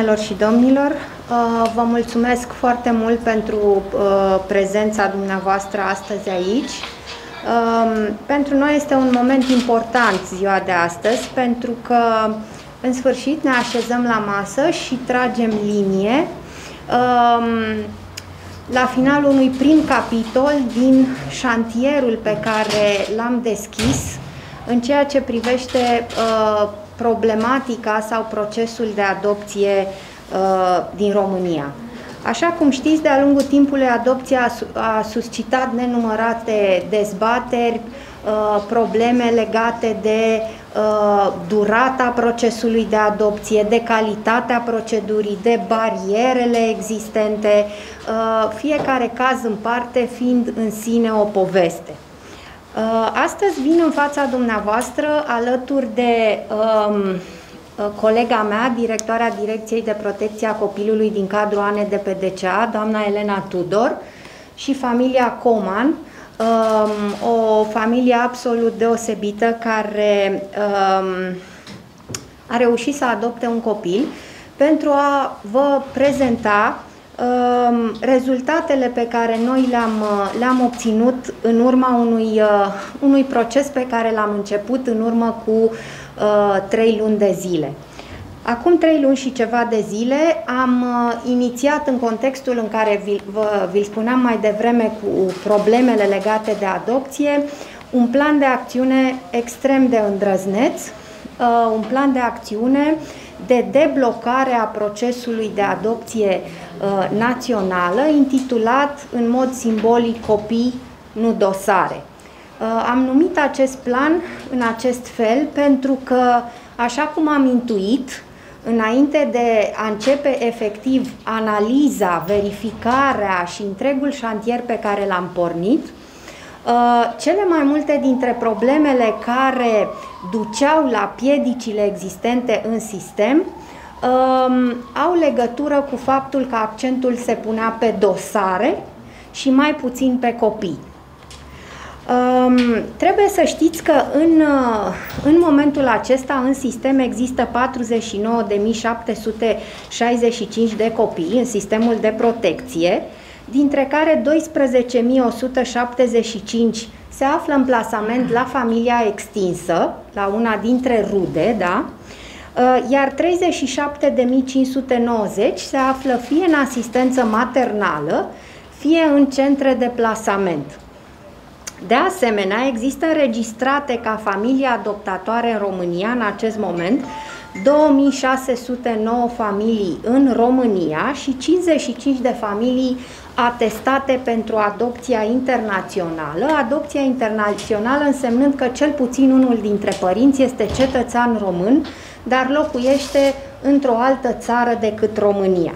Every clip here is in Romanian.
Doamnelor și domnilor, uh, vă mulțumesc foarte mult pentru uh, prezența dumneavoastră astăzi aici. Um, pentru noi este un moment important ziua de astăzi, pentru că în sfârșit ne așezăm la masă și tragem linie um, la finalul unui prim capitol din șantierul pe care l-am deschis în ceea ce privește uh, problematica sau procesul de adopție uh, din România. Așa cum știți, de-a lungul timpului, adopția a suscitat nenumărate dezbateri, uh, probleme legate de uh, durata procesului de adopție, de calitatea procedurii, de barierele existente, uh, fiecare caz în parte fiind în sine o poveste. Uh, astăzi vin în fața dumneavoastră alături de um, uh, colega mea, directoarea Direcției de Protecție a Copilului din cadrul ANE de PDCA, doamna Elena Tudor, și familia Coman, um, o familie absolut deosebită care um, a reușit să adopte un copil pentru a vă prezenta Ehm, rezultatele pe care noi le-am uh, le-am obținut în urma unui, uh, unui proces pe care l-am început în urmă cu uh, trei luni de zile. Acum trei luni și ceva de zile am uh, inițiat în contextul în care vi, vă, vi spuneam mai devreme cu problemele legate de adopție, un plan de acțiune extrem de îndrăzneț, uh, un plan de acțiune de deblocare a procesului de adopție Uh, națională intitulat în mod simbolic Copii, nu dosare. Uh, am numit acest plan în acest fel pentru că, așa cum am intuit, înainte de a începe efectiv analiza, verificarea și întregul șantier pe care l-am pornit, uh, cele mai multe dintre problemele care duceau la piedicile existente în sistem um, au legătură cu faptul că accentul se punea pe dosare și mai puțin pe copii. Um, trebuie să știți că în, uh, în momentul acesta în sistem există 49.765 de copii în sistemul de protecție, dintre care 12.175 se află în plasament la familia extinsă, la una dintre rude, da? Uh, iar 37.590 se află fie în asistență maternală, fie în centre de plasament. De asemenea, există înregistrate ca familie adoptatoare în România în acest moment 2609 familii în România și 55 de familii atestate pentru adopția internațională, adopția internațională însemnând că cel puțin unul dintre părinți este cetățean român dar locuiește într-o altă țară decât România.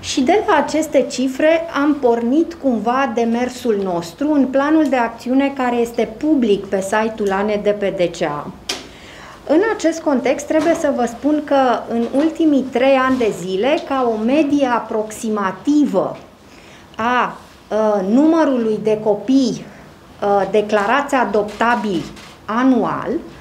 Și de la aceste cifre am pornit cumva demersul nostru în planul de acțiune care este public pe site-ul ANEDPDCA. În acest context trebuie să vă spun că în ultimii trei ani de zile, ca o medie aproximativă a uh, numărului de copii uh, declarați adoptabili anual, Uh,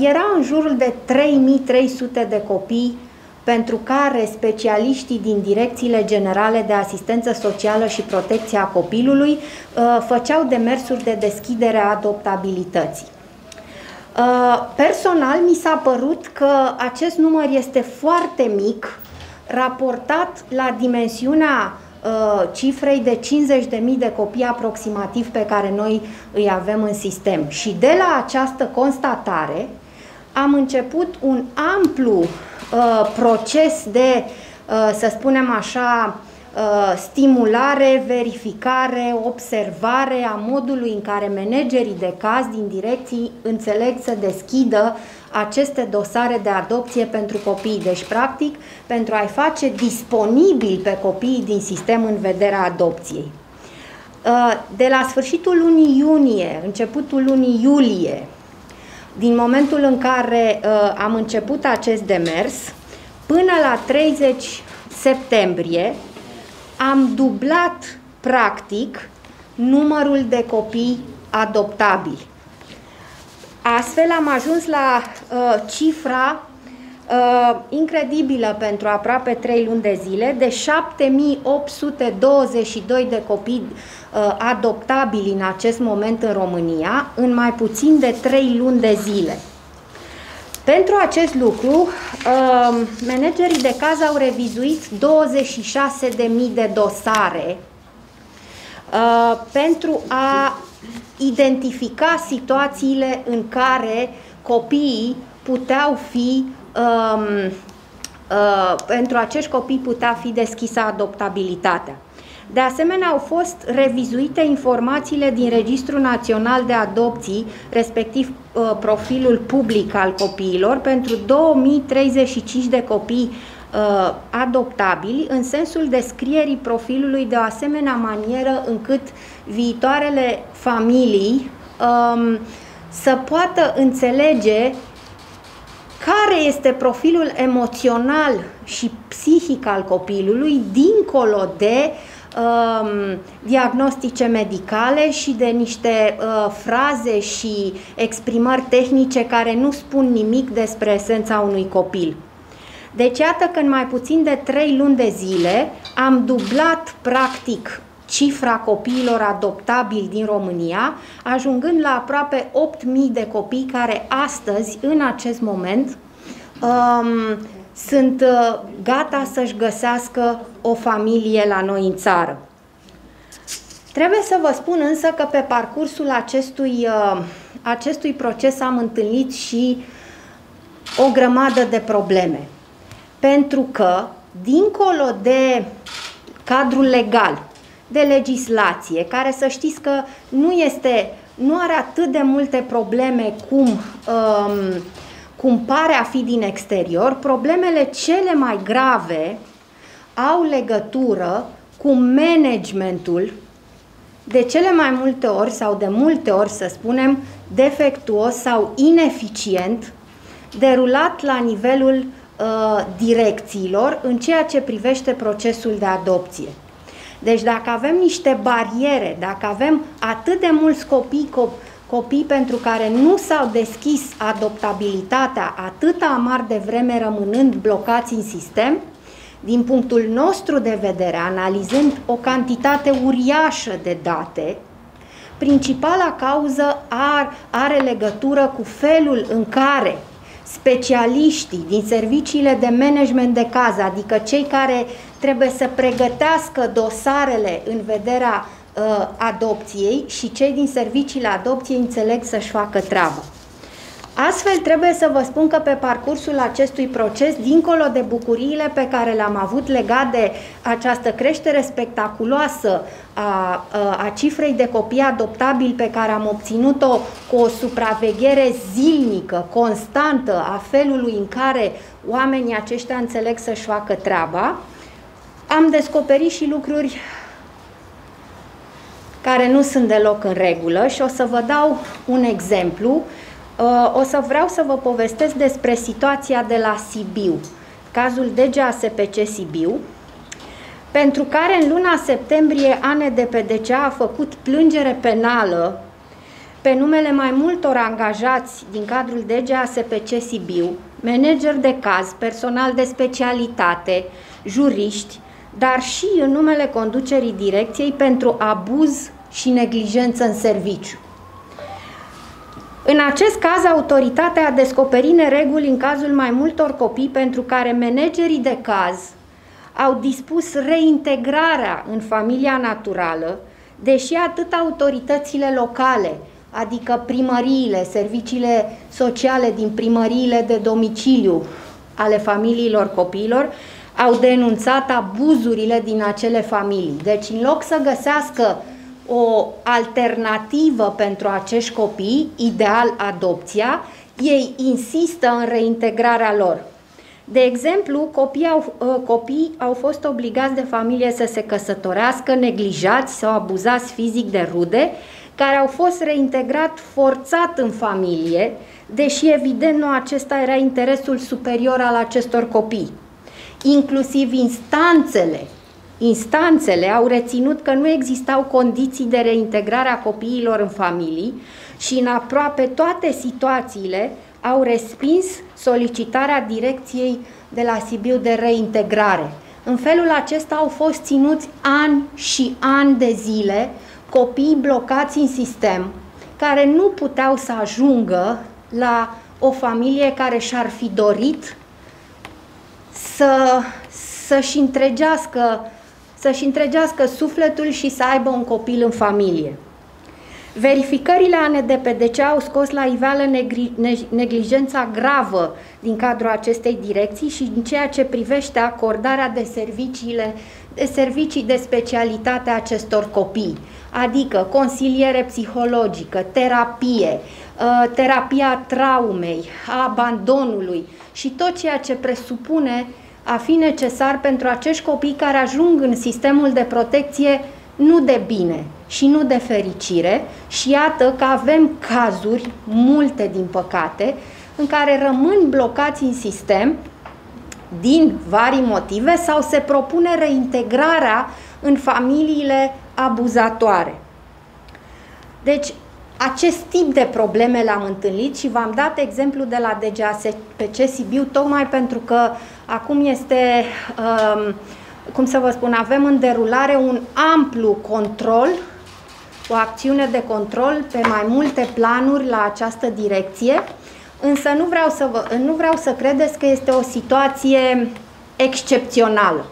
era în jurul de 3300 de copii pentru care specialiștii din direcțiile generale de asistență socială și protecția copilului uh, făceau demersuri de deschidere a adoptabilității. Uh, personal mi s-a părut că acest număr este foarte mic raportat la dimensiunea Uh, cifrei de 50.000 de copii aproximativ pe care noi îi avem în sistem. Și de la această constatare am început un amplu uh, proces de, uh, să spunem așa, uh, stimulare, verificare, observare a modului în care managerii de caz din direcții înțeleg să deschidă aceste dosare de adopție pentru copii. Deci, practic, pentru a-i face disponibil pe copiii din sistem în vederea adopției. Uh, de la sfârșitul lunii iunie, începutul lunii iulie, din momentul în care uh, am început acest demers, până la 30 septembrie, am dublat, practic, numărul de copii adoptabili. Astfel am ajuns la uh, cifra uh, incredibilă pentru aproape 3 luni de zile, de 7822 de copii uh, adoptabili în acest moment în România, în mai puțin de 3 luni de zile. Pentru acest lucru, uh, managerii de caz au revizuit 26.000 de dosare uh, pentru a identifica situațiile în care copiii puteau fi um, uh, pentru acești copii putea fi deschisă adoptabilitatea. De asemenea, au fost revizuite informațiile din Registrul Național de Adopții, respectiv uh, profilul public al copiilor, pentru 2035 de copii uh, adoptabili, în sensul descrierii profilului de o asemenea manieră încât viitoarele familii um, să poată înțelege care este profilul emoțional și psihic al copilului dincolo de um, diagnostice medicale și de niște uh, fraze și exprimări tehnice care nu spun nimic despre esența unui copil. Deci iată că în mai puțin de 3 luni de zile am dublat practic cifra copiilor adoptabili din România, ajungând la aproape 8.000 de copii care astăzi, în acest moment, um, sunt uh, gata să-și găsească o familie la noi în țară. Trebuie să vă spun însă că pe parcursul acestui, uh, acestui proces am întâlnit și o grămadă de probleme. Pentru că, dincolo de cadrul legal, de legislație, care să știți că nu este, nu are atât de multe probleme cum, um, cum pare a fi din exterior, problemele cele mai grave au legătură cu managementul de cele mai multe ori sau de multe ori, să spunem, defectuos sau ineficient, derulat la nivelul uh, direcțiilor în ceea ce privește procesul de adopție. Deci dacă avem niște bariere, dacă avem atât de mulți copii, copii pentru care nu s-au deschis adoptabilitatea atâta amar de vreme rămânând blocați în sistem, din punctul nostru de vedere, analizând o cantitate uriașă de date, principala cauză ar, are legătură cu felul în care specialiștii din serviciile de management de caz, adică cei care trebuie să pregătească dosarele în vederea uh, adopției și cei din serviciile adopției înțeleg să-și facă treaba. Astfel, trebuie să vă spun că pe parcursul acestui proces, dincolo de bucuriile pe care le-am avut legat de această creștere spectaculoasă a, a, a cifrei de copii adoptabili pe care am obținut-o cu o supraveghere zilnică, constantă a felului în care oamenii aceștia înțeleg să-și facă treaba, am descoperit și lucruri care nu sunt deloc în regulă și o să vă dau un exemplu. Uh, o să vreau să vă povestesc despre situația de la Sibiu, cazul DGASPC Sibiu, pentru care în luna septembrie ANDPDC a făcut plângere penală pe numele mai multor angajați din cadrul DGASPC Sibiu, manager de caz, personal de specialitate, juriști, dar și în numele conducerii direcției pentru abuz și neglijență în serviciu. În acest caz, autoritatea a descoperit nereguli în cazul mai multor copii pentru care managerii de caz au dispus reintegrarea în familia naturală, deși atât autoritățile locale, adică primăriile, serviciile sociale din primăriile de domiciliu ale familiilor copiilor, au denunțat abuzurile din acele familii. Deci, în loc să găsească o alternativă pentru acești copii, ideal adopția, ei insistă în reintegrarea lor. De exemplu, copii au, ă, copii au fost obligați de familie să se căsătorească, neglijați sau abuzați fizic de rude, care au fost reintegrat forțat în familie, deși evident nu acesta era interesul superior al acestor copii. Inclusiv instanțele Instanțele au reținut că nu existau condiții de reintegrare a copiilor în familii și în aproape toate situațiile au respins solicitarea direcției de la Sibiu de reintegrare. În felul acesta au fost ținuți ani și ani de zile copii blocați în sistem, care nu puteau să ajungă la o familie care și-ar fi dorit să, să-și întregească, să-și întregească sufletul și să aibă un copil în familie. Verificările ANDPDC au scos la iveală neglijența gravă din cadrul acestei direcții și în ceea ce privește acordarea de, serviciile, de servicii de specialitate a acestor copii, adică consiliere psihologică, terapie, ă, terapia traumei, a abandonului și tot ceea ce presupune a fi necesar pentru acești copii care ajung în sistemul de protecție nu de bine și nu de fericire și iată că avem cazuri, multe din păcate, în care rămân blocați în sistem din vari motive sau se propune reintegrarea în familiile abuzatoare. Deci, acest tip de probleme l-am întâlnit și v-am dat exemplu de la DGASPC Sibiu tocmai pentru că acum este um, cum să vă spun, avem în derulare un amplu control, o acțiune de control pe mai multe planuri la această direcție, însă nu vreau să, vă, nu vreau să credeți că este o situație excepțională.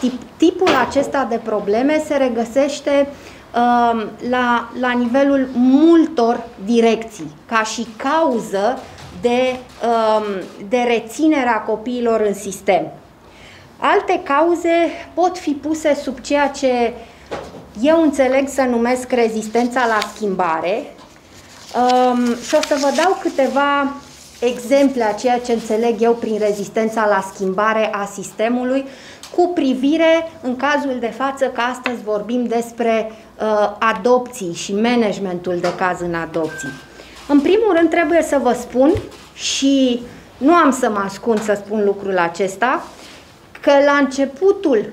Tip, tipul acesta de probleme se regăsește uh, la, la nivelul multor direcții, ca și cauză de, uh, de reținerea copiilor în sistem. Alte cauze pot fi puse sub ceea ce eu înțeleg să numesc rezistența la schimbare um, și o să vă dau câteva exemple a ceea ce înțeleg eu prin rezistența la schimbare a sistemului cu privire, în cazul de față, că astăzi vorbim despre uh, adopții și managementul de caz în adopții. În primul rând trebuie să vă spun și nu am să mă ascund să spun lucrul acesta, că la începutul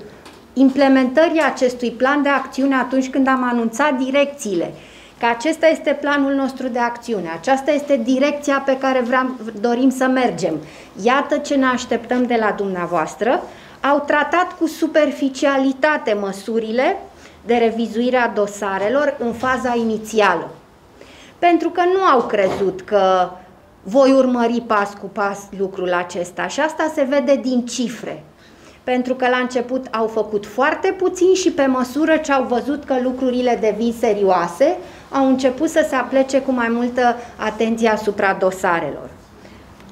implementării acestui plan de acțiune, atunci când am anunțat direcțiile, că acesta este planul nostru de acțiune, aceasta este direcția pe care vreau, dorim să mergem, iată ce ne așteptăm de la dumneavoastră, au tratat cu superficialitate măsurile de revizuire a dosarelor în faza inițială. Pentru că nu au crezut că voi urmări pas cu pas lucrul acesta și asta se vede din cifre pentru că la început au făcut foarte puțin și pe măsură ce au văzut că lucrurile devin serioase, au început să se aplece cu mai multă atenție asupra dosarelor.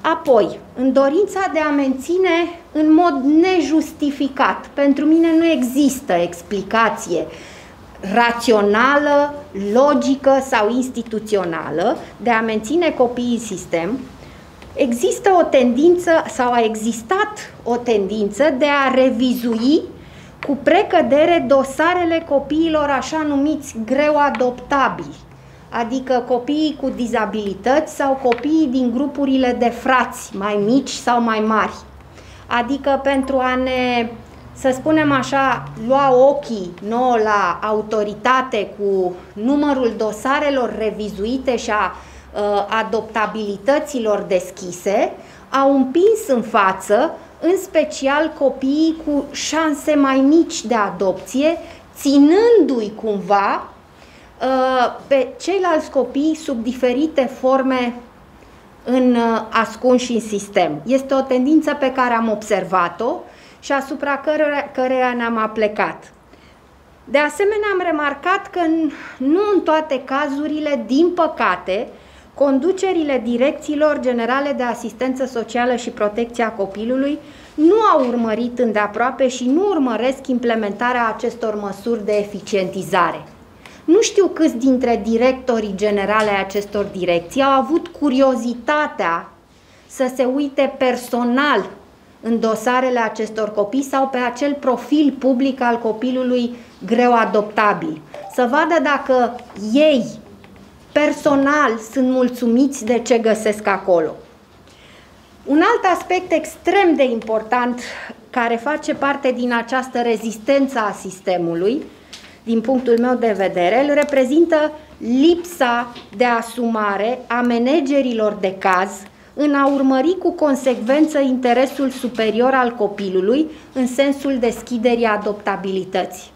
Apoi, în dorința de a menține în mod nejustificat, pentru mine nu există explicație rațională, logică sau instituțională de a menține copiii în sistem, există o tendință sau a existat o tendință de a revizui cu precădere dosarele copiilor așa numiți greu adoptabili, adică copiii cu dizabilități sau copiii din grupurile de frați mai mici sau mai mari. Adică pentru a ne, să spunem așa, lua ochii nouă la autoritate cu numărul dosarelor revizuite și a Uh, adoptabilităților deschise au împins în față, în special copiii cu șanse mai mici de adopție, ținându-i cumva uh, pe ceilalți copii sub diferite forme în uh, ascunși în sistem. Este o tendință pe care am observat-o și asupra căreia ne-am aplecat. De asemenea, am remarcat că nu în toate cazurile, din păcate, Conducerile direcțiilor generale de asistență socială și protecția copilului nu au urmărit îndeaproape și nu urmăresc implementarea acestor măsuri de eficientizare. Nu știu câți dintre directorii generale ai acestor direcții au avut curiozitatea să se uite personal în dosarele acestor copii sau pe acel profil public al copilului greu adoptabil. Să vadă dacă ei personal sunt mulțumiți de ce găsesc acolo. Un alt aspect extrem de important care face parte din această rezistență a sistemului, din punctul meu de vedere, îl reprezintă lipsa de asumare a managerilor de caz în a urmări cu consecvență interesul superior al copilului în sensul deschiderii adoptabilității.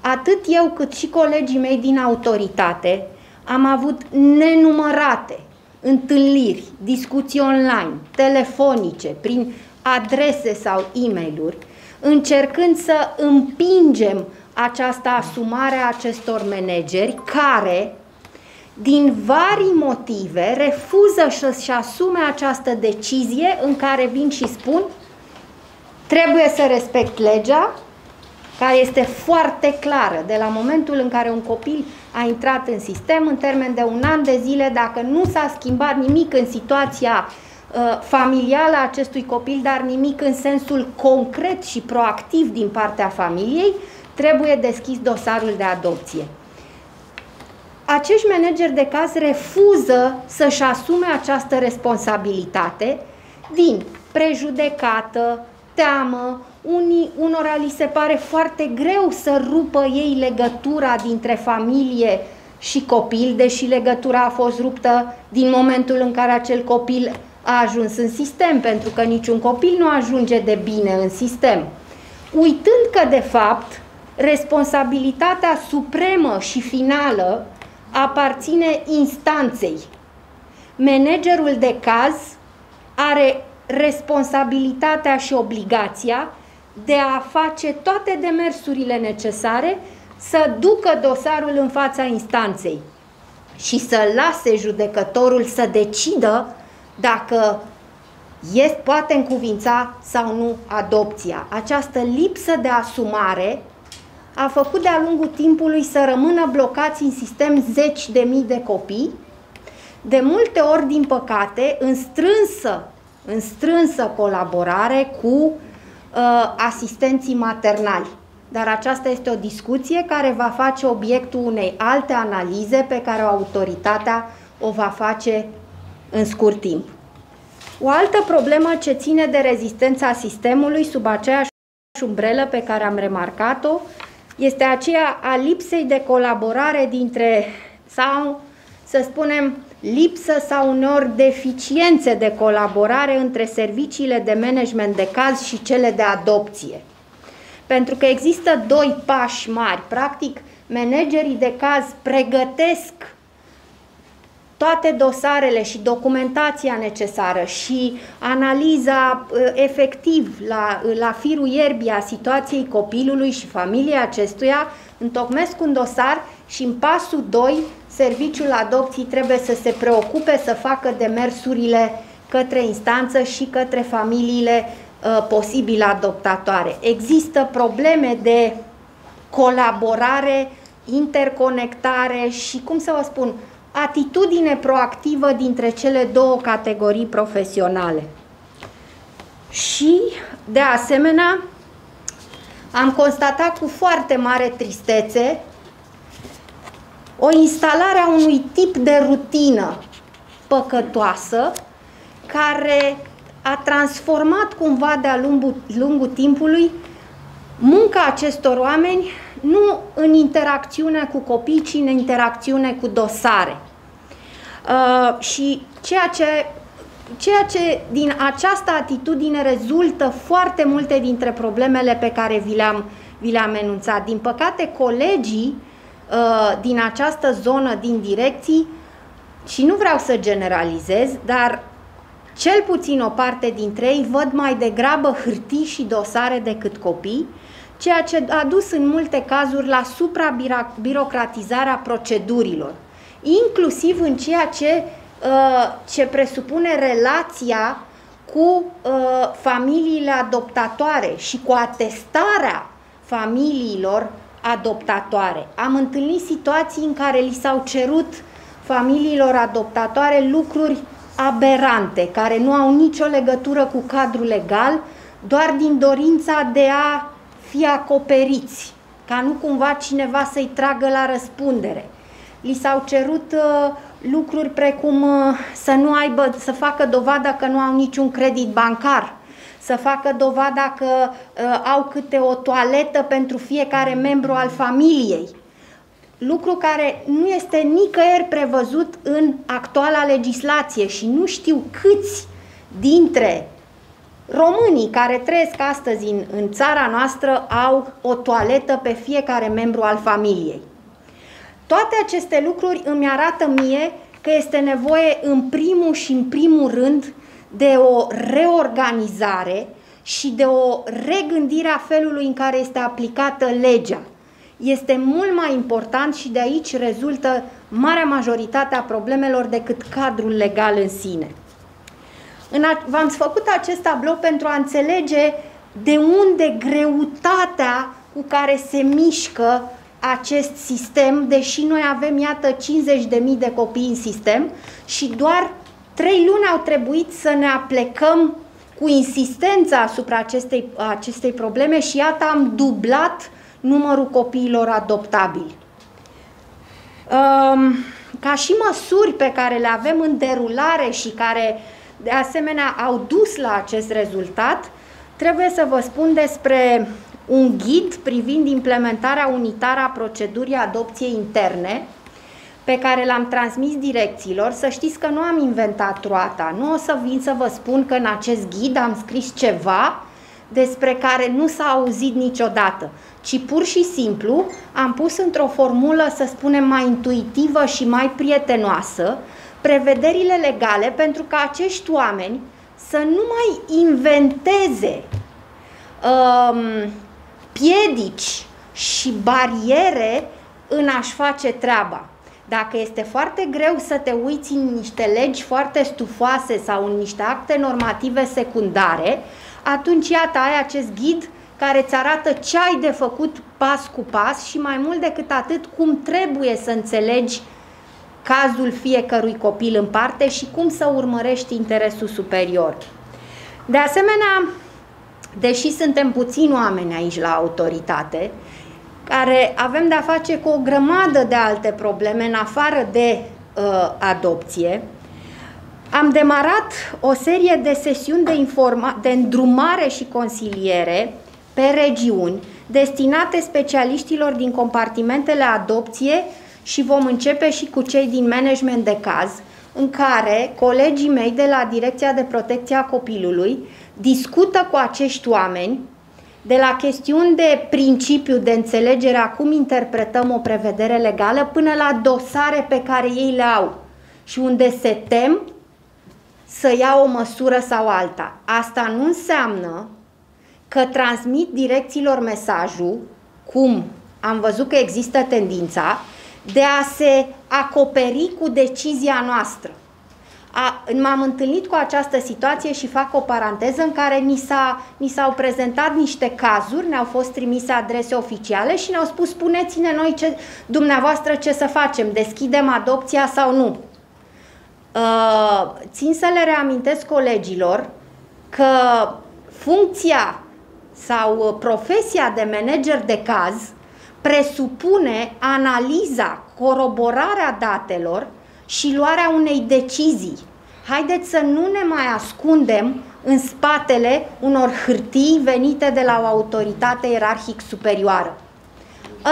Atât eu cât și colegii mei din autoritate am avut nenumărate întâlniri, discuții online, telefonice, prin adrese sau e-mail-uri, încercând să împingem această asumare a acestor manageri care, din vari motive, refuză să-și asume această decizie în care vin și spun trebuie să respect legea, care este foarte clară. De la momentul în care un copil a intrat în sistem, în termen de un an de zile, dacă nu s-a schimbat nimic în situația uh, familială a acestui copil, dar nimic în sensul concret și proactiv din partea familiei, trebuie deschis dosarul de adopție. Acești manageri de caz refuză să-și asume această responsabilitate din prejudecată, teamă, unii, unora li se pare foarte greu să rupă ei legătura dintre familie și copil, deși legătura a fost ruptă din momentul în care acel copil a ajuns în sistem, pentru că niciun copil nu ajunge de bine în sistem. Uitând că, de fapt, responsabilitatea supremă și finală aparține instanței. Managerul de caz are responsabilitatea și obligația de a face toate demersurile necesare să ducă dosarul în fața instanței și să lase judecătorul să decidă dacă este, poate încuvința sau nu adopția. Această lipsă de asumare a făcut de-a lungul timpului să rămână blocați în sistem zeci de mii de copii, de multe ori, din păcate, în strânsă, în strânsă colaborare cu uh, asistenții maternali. Dar aceasta este o discuție care va face obiectul unei alte analize pe care autoritatea o va face în scurt timp. O altă problemă ce ține de rezistența sistemului sub aceeași umbrelă pe care am remarcat-o este aceea a lipsei de colaborare dintre, sau să spunem, lipsă sau uneori deficiențe de colaborare între serviciile de management de caz și cele de adopție. Pentru că există doi pași mari. Practic, managerii de caz pregătesc toate dosarele și documentația necesară și analiza uh, efectiv la, la firul ierbii a situației copilului și familiei acestuia, întocmesc un dosar și în pasul 2 serviciul adopției trebuie să se preocupe să facă demersurile către instanță și către familiile uh, posibile adoptatoare. Există probleme de colaborare, interconectare și, cum să vă spun, atitudine proactivă dintre cele două categorii profesionale. Și, de asemenea, am constatat cu foarte mare tristețe o instalare a unui tip de rutină păcătoasă care a transformat cumva de-a lungul, lungul timpului munca acestor oameni nu în interacțiune cu copii, ci în interacțiune cu dosare. Uh, și ceea ce, ceea ce din această atitudine rezultă foarte multe dintre problemele pe care vi le-am, vi le-am enunțat. Din păcate, colegii uh, din această zonă, din direcții, și nu vreau să generalizez, dar cel puțin o parte dintre ei văd mai degrabă hârtii și dosare decât copii, ceea ce a dus în multe cazuri la suprabirocratizarea procedurilor inclusiv în ceea ce, uh, ce presupune relația cu uh, familiile adoptatoare și cu atestarea familiilor adoptatoare. Am întâlnit situații în care li s-au cerut familiilor adoptatoare lucruri aberante, care nu au nicio legătură cu cadrul legal, doar din dorința de a fi acoperiți, ca nu cumva cineva să-i tragă la răspundere li s-au cerut uh, lucruri precum uh, să nu aibă, să facă dovada că nu au niciun credit bancar, să facă dovada că uh, au câte o toaletă pentru fiecare membru al familiei. lucru care nu este nicăieri prevăzut în actuala legislație și nu știu câți dintre românii care trăiesc astăzi în, în țara noastră au o toaletă pe fiecare membru al familiei. Toate aceste lucruri îmi arată mie că este nevoie în primul și în primul rând de o reorganizare și de o regândire a felului în care este aplicată legea. Este mult mai important și de aici rezultă marea majoritate a problemelor decât cadrul legal în sine. V-am făcut acest tablou pentru a înțelege de unde greutatea cu care se mișcă acest sistem, deși noi avem, iată, 50.000 de copii în sistem și doar trei luni au trebuit să ne aplecăm cu insistența asupra acestei, acestei probleme și iată am dublat numărul copiilor adoptabili. Um, ca și măsuri pe care le avem în derulare și care de asemenea au dus la acest rezultat, trebuie să vă spun despre un ghid privind implementarea unitară a procedurii adopției interne, pe care l-am transmis direcțiilor, să știți că nu am inventat roata, nu o să vin să vă spun că în acest ghid am scris ceva despre care nu s-a auzit niciodată, ci pur și simplu am pus într-o formulă, să spunem, mai intuitivă și mai prietenoasă, prevederile legale pentru ca acești oameni să nu mai inventeze um, piedici și bariere în a-și face treaba. Dacă este foarte greu să te uiți în niște legi foarte stufoase sau în niște acte normative secundare, atunci iată, ai acest ghid care îți arată ce ai de făcut pas cu pas și mai mult decât atât cum trebuie să înțelegi cazul fiecărui copil în parte și cum să urmărești interesul superior. De asemenea, deși suntem puțini oameni aici la autoritate, care avem de-a face cu o grămadă de alte probleme în afară de uh, adopție, am demarat o serie de sesiuni de, informa- de îndrumare și consiliere pe regiuni, destinate specialiștilor din compartimentele adopție și vom începe și cu cei din management de caz, în care colegii mei de la Direcția de Protecție a Copilului discută cu acești oameni de la chestiuni de principiu, de înțelegere a cum interpretăm o prevedere legală, până la dosare pe care ei le au și unde se tem să ia o măsură sau alta. Asta nu înseamnă că transmit direcțiilor mesajul, cum am văzut că există tendința, de a se acoperi cu decizia noastră. M-am întâlnit cu această situație și fac o paranteză în care ni, s-a, ni s-au prezentat niște cazuri, ne-au fost trimise adrese oficiale și ne-au spus spuneți-ne noi ce, dumneavoastră ce să facem, deschidem adopția sau nu. Uh, țin să le reamintesc colegilor că funcția sau profesia de manager de caz presupune analiza, coroborarea datelor și luarea unei decizii. Haideți să nu ne mai ascundem în spatele unor hârtii venite de la o autoritate ierarhic superioară.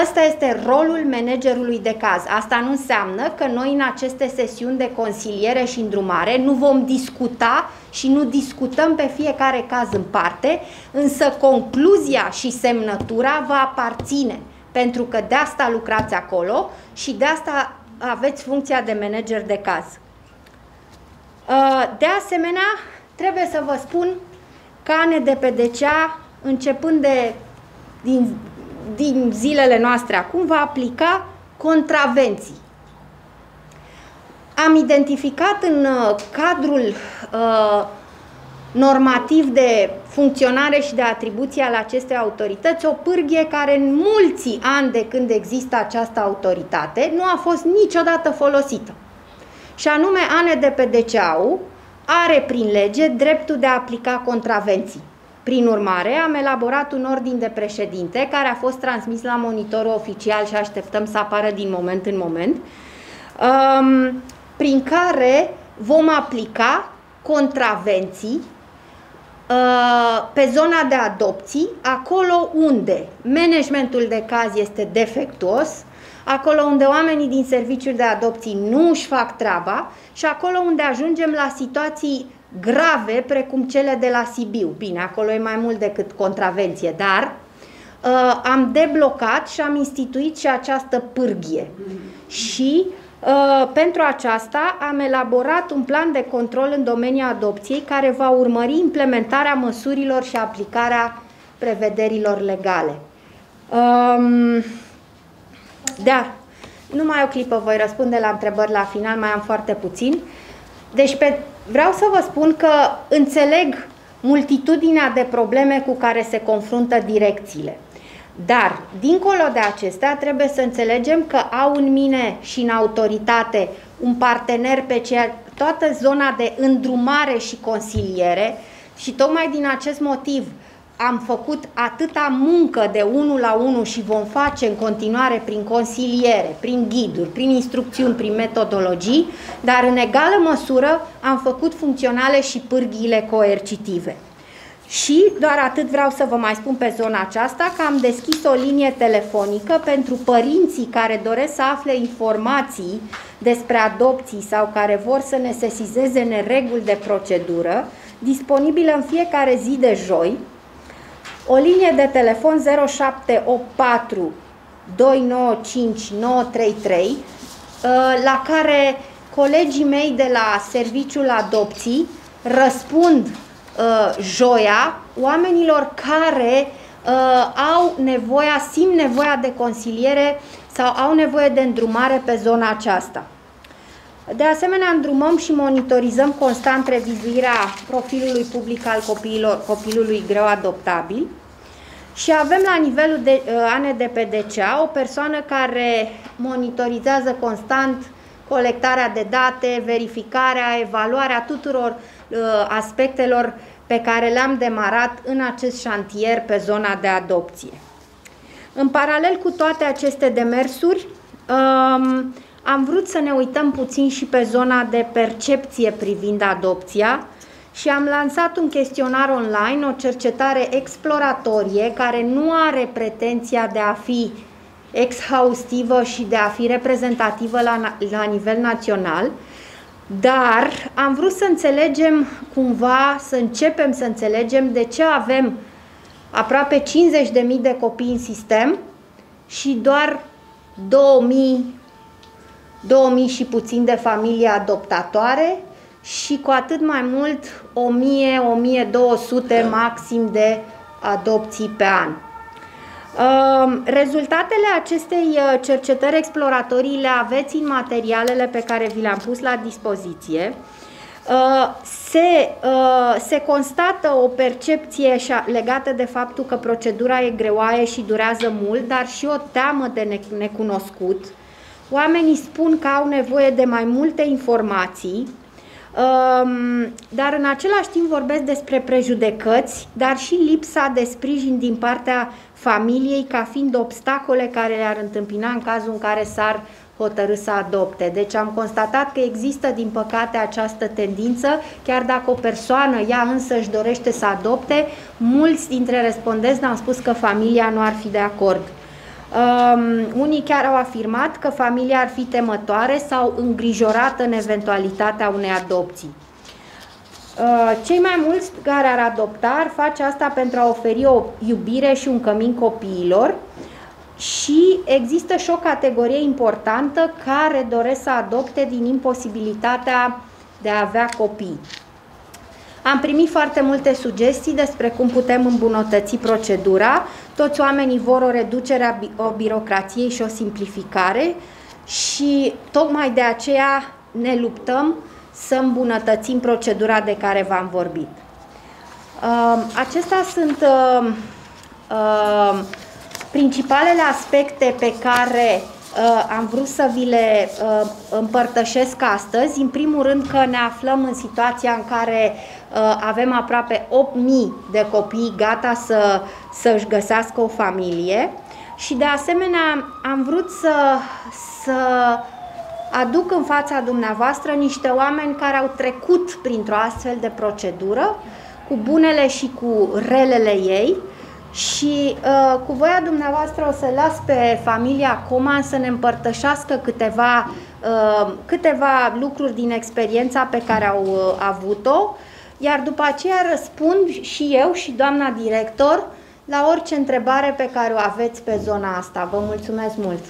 Ăsta este rolul managerului de caz. Asta nu înseamnă că noi în aceste sesiuni de consiliere și îndrumare nu vom discuta și nu discutăm pe fiecare caz în parte, însă concluzia și semnătura va aparține, pentru că de asta lucrați acolo și de asta aveți funcția de manager de caz. Uh, de asemenea, trebuie să vă spun că ANDPDCA, începând de din din zilele noastre acum va aplica contravenții. Am identificat în uh, cadrul uh, normativ de funcționare și de atribuție al acestei autorități o pârghie care în mulți ani de când există această autoritate nu a fost niciodată folosită. Și anume ANDPDCA-ul are prin lege dreptul de a aplica contravenții. Prin urmare, am elaborat un ordin de președinte care a fost transmis la monitorul oficial și așteptăm să apară din moment în moment, um, prin care vom aplica contravenții uh, pe zona de adopții, acolo unde managementul de caz este defectuos, acolo unde oamenii din serviciul de adopții nu își fac treaba și acolo unde ajungem la situații grave precum cele de la Sibiu. Bine, acolo e mai mult decât contravenție, dar uh, am deblocat și am instituit și această pârghie. Și uh, pentru aceasta am elaborat un plan de control în domeniul adopției care va urmări implementarea măsurilor și aplicarea prevederilor legale. Um, da, numai o clipă voi răspunde la întrebări la final, mai am foarte puțin. Deci pe, vreau să vă spun că înțeleg multitudinea de probleme cu care se confruntă direcțiile. Dar, dincolo de acestea, trebuie să înțelegem că au în mine și în autoritate un partener pe ceea, toată zona de îndrumare și consiliere și tocmai din acest motiv am făcut atâta muncă de unul la unul și vom face în continuare prin consiliere, prin ghiduri, prin instrucțiuni, prin metodologii, dar în egală măsură am făcut funcționale și pârghiile coercitive. Și doar atât vreau să vă mai spun pe zona aceasta că am deschis o linie telefonică pentru părinții care doresc să afle informații despre adopții sau care vor să ne sesizeze nereguli de procedură, disponibilă în fiecare zi de joi, o linie de telefon 0784 295933 uh, la care colegii mei de la Serviciul Adopții răspund uh, joia oamenilor care uh, au nevoia, simt nevoia de consiliere sau au nevoie de îndrumare pe zona aceasta. De asemenea, îndrumăm și monitorizăm constant revizuirea profilului public al copiilor, copilului greu adoptabil și avem la nivelul de uh, ANDPDCA o persoană care monitorizează constant colectarea de date, verificarea, evaluarea tuturor uh, aspectelor pe care le-am demarat în acest șantier pe zona de adopție. În paralel cu toate aceste demersuri, um, am vrut să ne uităm puțin și pe zona de percepție privind adopția și am lansat un chestionar online, o cercetare exploratorie care nu are pretenția de a fi exhaustivă și de a fi reprezentativă la, la nivel național, dar am vrut să înțelegem cumva, să începem să înțelegem de ce avem aproape 50.000 de copii în sistem și doar 2000 2000 și puțin de familii adoptatoare și cu atât mai mult 1000-1200 maxim de adopții pe an. Ehm, rezultatele acestei uh, cercetări exploratorii le aveți în materialele pe care vi le-am pus la dispoziție. Uh, se, uh, se constată o percepție legată de faptul că procedura e greoaie și durează mult, dar și o teamă de necunoscut, Oamenii spun că au nevoie de mai multe informații, um, dar în același timp vorbesc despre prejudecăți, dar și lipsa de sprijin din partea familiei ca fiind obstacole care le-ar întâmpina în cazul în care s-ar hotărâ să adopte. Deci am constatat că există, din păcate, această tendință, chiar dacă o persoană, ea însă își dorește să adopte, mulți dintre respondenți ne-au spus că familia nu ar fi de acord. Um, unii chiar au afirmat că familia ar fi temătoare sau îngrijorată în eventualitatea unei adopții. Uh, cei mai mulți care ar adopta ar face asta pentru a oferi o iubire și un cămin copiilor și există și o categorie importantă care doresc să adopte din imposibilitatea de a avea copii. Am primit foarte multe sugestii despre cum putem îmbunătăți procedura. Toți oamenii vor o reducere a birocrației și o simplificare și tocmai de aceea ne luptăm să îmbunătățim procedura de care v-am vorbit. Acestea sunt principalele aspecte pe care am vrut să vi le împărtășesc astăzi. În primul rând că ne aflăm în situația în care Uh, avem aproape 8.000 de copii gata să, să-și găsească o familie și de asemenea am vrut să, să aduc în fața dumneavoastră niște oameni care au trecut printr-o astfel de procedură, cu bunele și cu relele ei Și uh, cu voia dumneavoastră o să las pe familia Coman să ne împărtășească câteva, uh, câteva lucruri din experiența pe care au uh, avut-o, iar după aceea răspund și eu și doamna director la orice întrebare pe care o aveți pe zona asta. Vă mulțumesc mult!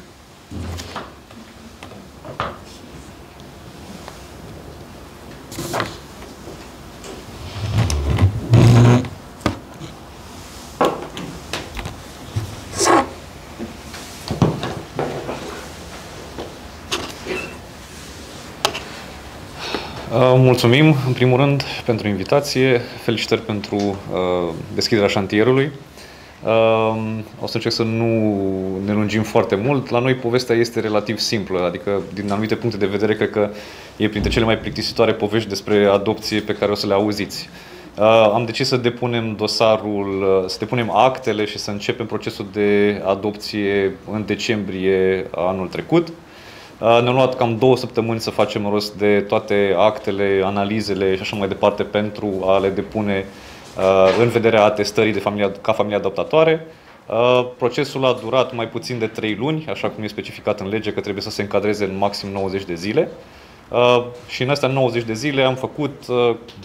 Mulțumim, în primul rând, pentru invitație. Felicitări pentru uh, deschiderea șantierului. Uh, o să încerc să nu ne lungim foarte mult. La noi povestea este relativ simplă, adică din anumite puncte de vedere cred că e printre cele mai plictisitoare povești despre adopție pe care o să le auziți. Uh, am decis să depunem dosarul, uh, să depunem actele și să începem procesul de adopție în decembrie anul trecut. Uh, ne-a luat cam două săptămâni să facem rost de toate actele, analizele și așa mai departe pentru a le depune uh, în vederea atestării de familia, ca familie adoptatoare. Uh, procesul a durat mai puțin de 3 luni, așa cum e specificat în lege că trebuie să se încadreze în maxim 90 de zile. Și în astea 90 de zile am făcut,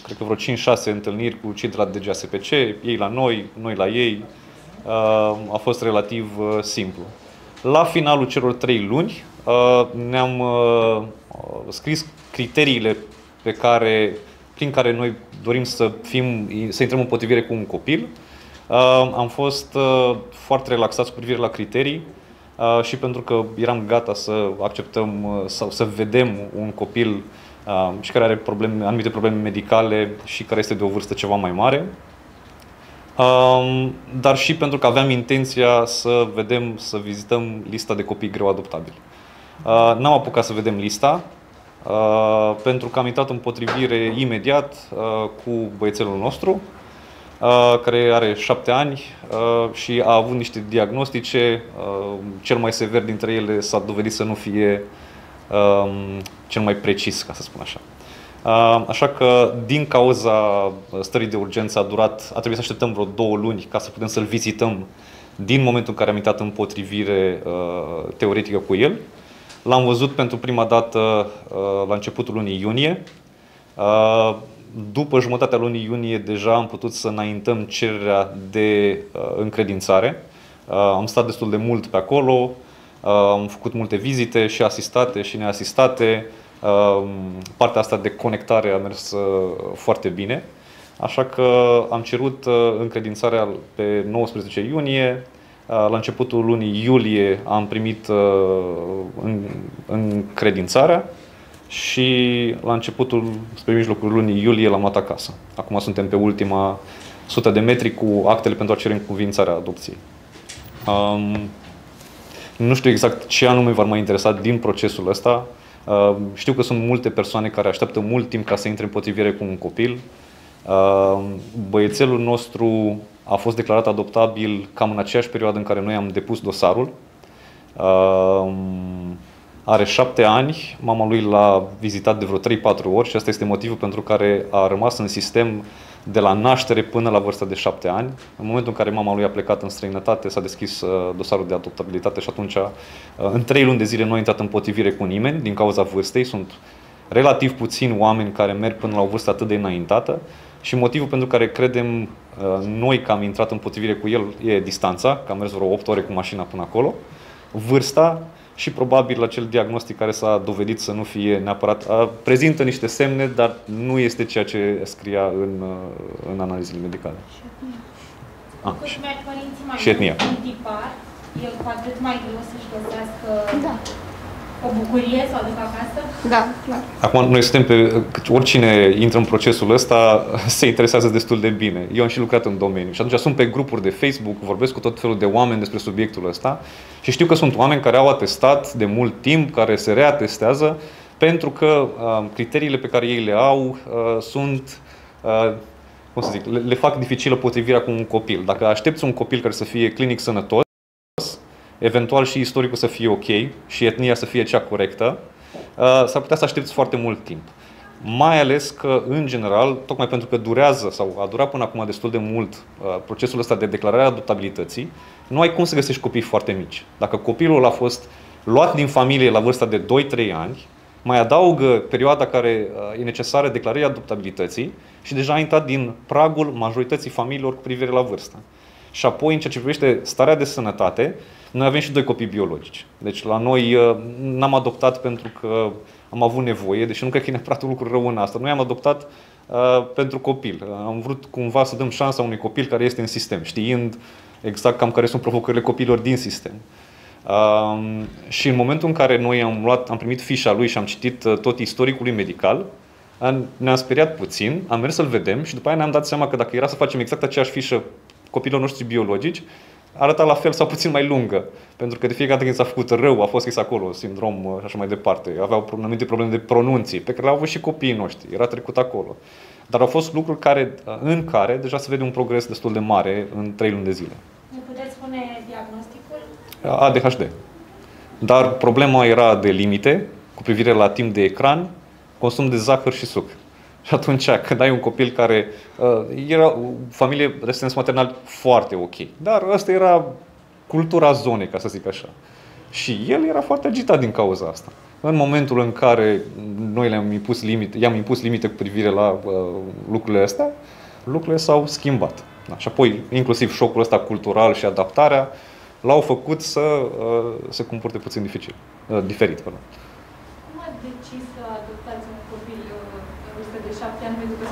cred că vreo 5-6 întâlniri cu cei de la DGASPC, ei la noi, noi la ei. A fost relativ simplu. La finalul celor 3 luni, Uh, ne-am uh, scris criteriile pe care, prin care noi dorim să, fim, să intrăm în potrivire cu un copil. Uh, am fost foarte relaxați cu privire la criterii și pentru că eram gata să acceptăm sau să vedem un copil și care are probleme, anumite probleme medicale și care este de o vârstă ceva mai mare. dar și pentru că aveam intenția să vedem, să vizităm lista de copii greu adoptabili. Uh, n-am apucat să vedem lista, uh, pentru că am intrat în potrivire imediat uh, cu băiețelul nostru, care are șapte ani și a avut niște diagnostice. Cel mai sever dintre ele s-a dovedit să nu fie um, cel mai precis, ca să spun așa. Așa că, din cauza stării de urgență, a durat, a trebuit să așteptăm vreo două luni ca să putem să-l vizităm din momentul în care am intrat în potrivire teoretică cu el. L-am văzut pentru prima dată uh, la începutul lunii iunie. Uh, după jumătatea lunii iunie deja am putut să înaintăm cererea de uh, încredințare. Am stat destul de mult pe acolo, am făcut multe vizite și asistate și neasistate. Partea asta de conectare a mers foarte bine. Așa că am cerut încredințarea pe 19 iunie, Uh, la începutul lunii iulie am primit uh, încredințarea și la începutul, spre mijlocul lunii iulie, l-am luat acasă. Acum suntem pe ultima sută de metri cu actele pentru a cere încuvințarea adopției. Um, nu știu exact ce anume v-ar mai interesa din procesul ăsta. Uh, știu că sunt multe persoane care așteaptă mult timp ca să intre în potrivire cu un copil. Uh, băiețelul nostru a fost declarat adoptabil cam în aceeași perioadă în care noi am depus dosarul. Are șapte ani, mama lui l-a vizitat de vreo 3-4 ori și asta este motivul pentru care a rămas în sistem de la naștere până la vârsta de șapte ani. În momentul în care mama lui a plecat în străinătate, s-a deschis uh, dosarul de adoptabilitate și atunci, uh, în trei luni de zile, nu a intrat în potrivire cu nimeni din cauza vârstei. Sunt relativ puțini oameni care merg până la o vârstă atât de înaintată și motivul pentru care credem uh, noi că am intrat în potrivire cu el e distanța, că am mers vreo 8 ore cu mașina până acolo, vârsta și probabil acel diagnostic care s-a dovedit să nu fie neapărat, a, prezintă niște semne, dar nu este ceea ce scria în, uh, în analizele medicale. Și etnia. Ah, și, și etnia. Tipar, e cu atât mai greu să-și găsească da o bucurie să o aduc acasă? Da, clar. Acum, noi suntem pe... Oricine intră în procesul ăsta se interesează destul de bine. Eu am și lucrat în domeniu și atunci sunt pe grupuri de Facebook, vorbesc cu tot felul de oameni despre subiectul ăsta și știu că sunt oameni care au atestat de mult timp, care se reatestează, pentru că uh, criteriile pe care ei le au uh, sunt uh, cum să zic, le, le fac dificilă potrivirea cu un copil. Dacă aștepți un copil care să fie clinic sănătos, eventual și istoricul să fie ok și etnia să fie cea corectă, uh, s-ar putea să aștepți foarte mult timp. mai ales că, în general, tocmai pentru că durează sau a durat până acum destul de mult uh, procesul ăsta de declarare a adoptabilității, nu ai cum să găsești copii foarte mici. Dacă copilul a fost luat din familie la vârsta de 2-3 ani, mai adaugă perioada care uh, e necesară declarării adoptabilității și deja a intrat din pragul majorității familiilor cu privire la vârstă. Și apoi, în ceea ce privește starea de sănătate, noi avem și doi copii biologici. Deci la noi uh, n-am adoptat pentru că am avut nevoie, deși nu cred că e neapărat un lucru rău în asta. Noi am adoptat uh, pentru copil. Am vrut cumva să dăm șansa unui copil care este în sistem, știind exact cam care sunt provocările copilor din sistem. Uh, și în momentul în care noi am, luat, am primit fișa lui și am citit uh, tot istoricul lui medical, ne-am speriat puțin, am mers să-l vedem și după aia ne-am dat seama că dacă era să facem exact aceeași fișă copilor noștri biologici, arăta la fel sau puțin mai lungă. Pentru că de fiecare dată când s-a făcut rău, a fost scris acolo, sindrom uh, și așa mai departe. Aveau anumite probleme de pronunție, pe care le-au avut și copiii noștri. Era trecut acolo. Dar au fost lucruri care, uh, în care deja se vede un progres destul de mare în trei luni de zile. Ne puteți spune diagnosticul? ADHD. Dar problema era de limite cu privire la timp de ecran, consum de zahăr și suc. Și atunci, când ai un copil care uh, era o familie rezistență maternal foarte ok, dar asta era cultura zonei, ca să zic așa. Și el era foarte agitat din cauza asta. În momentul în care noi le-am impus limite, i-am impus limite cu privire la uh, lucrurile astea, lucrurile s-au schimbat. Da? Și apoi, inclusiv șocul ăsta cultural și adaptarea, l-au făcut să uh, se comporte puțin dificil, uh, diferit. Pardon.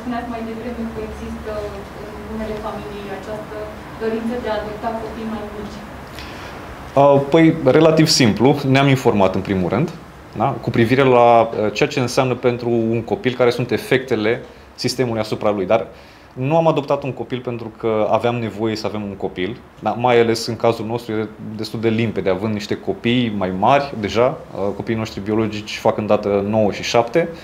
spuneați mai devreme că există în unele familii această dorință de a adopta copii mai mici. Păi, relativ simplu, ne-am informat în primul rând da? cu privire la ceea ce înseamnă pentru un copil, care sunt efectele sistemului asupra lui. Dar nu am adoptat un copil pentru că aveam nevoie să avem un copil, dar mai ales în cazul nostru e destul de limpede, având niște copii mai mari deja, copiii noștri biologici fac îndată 9 și 7, Uh,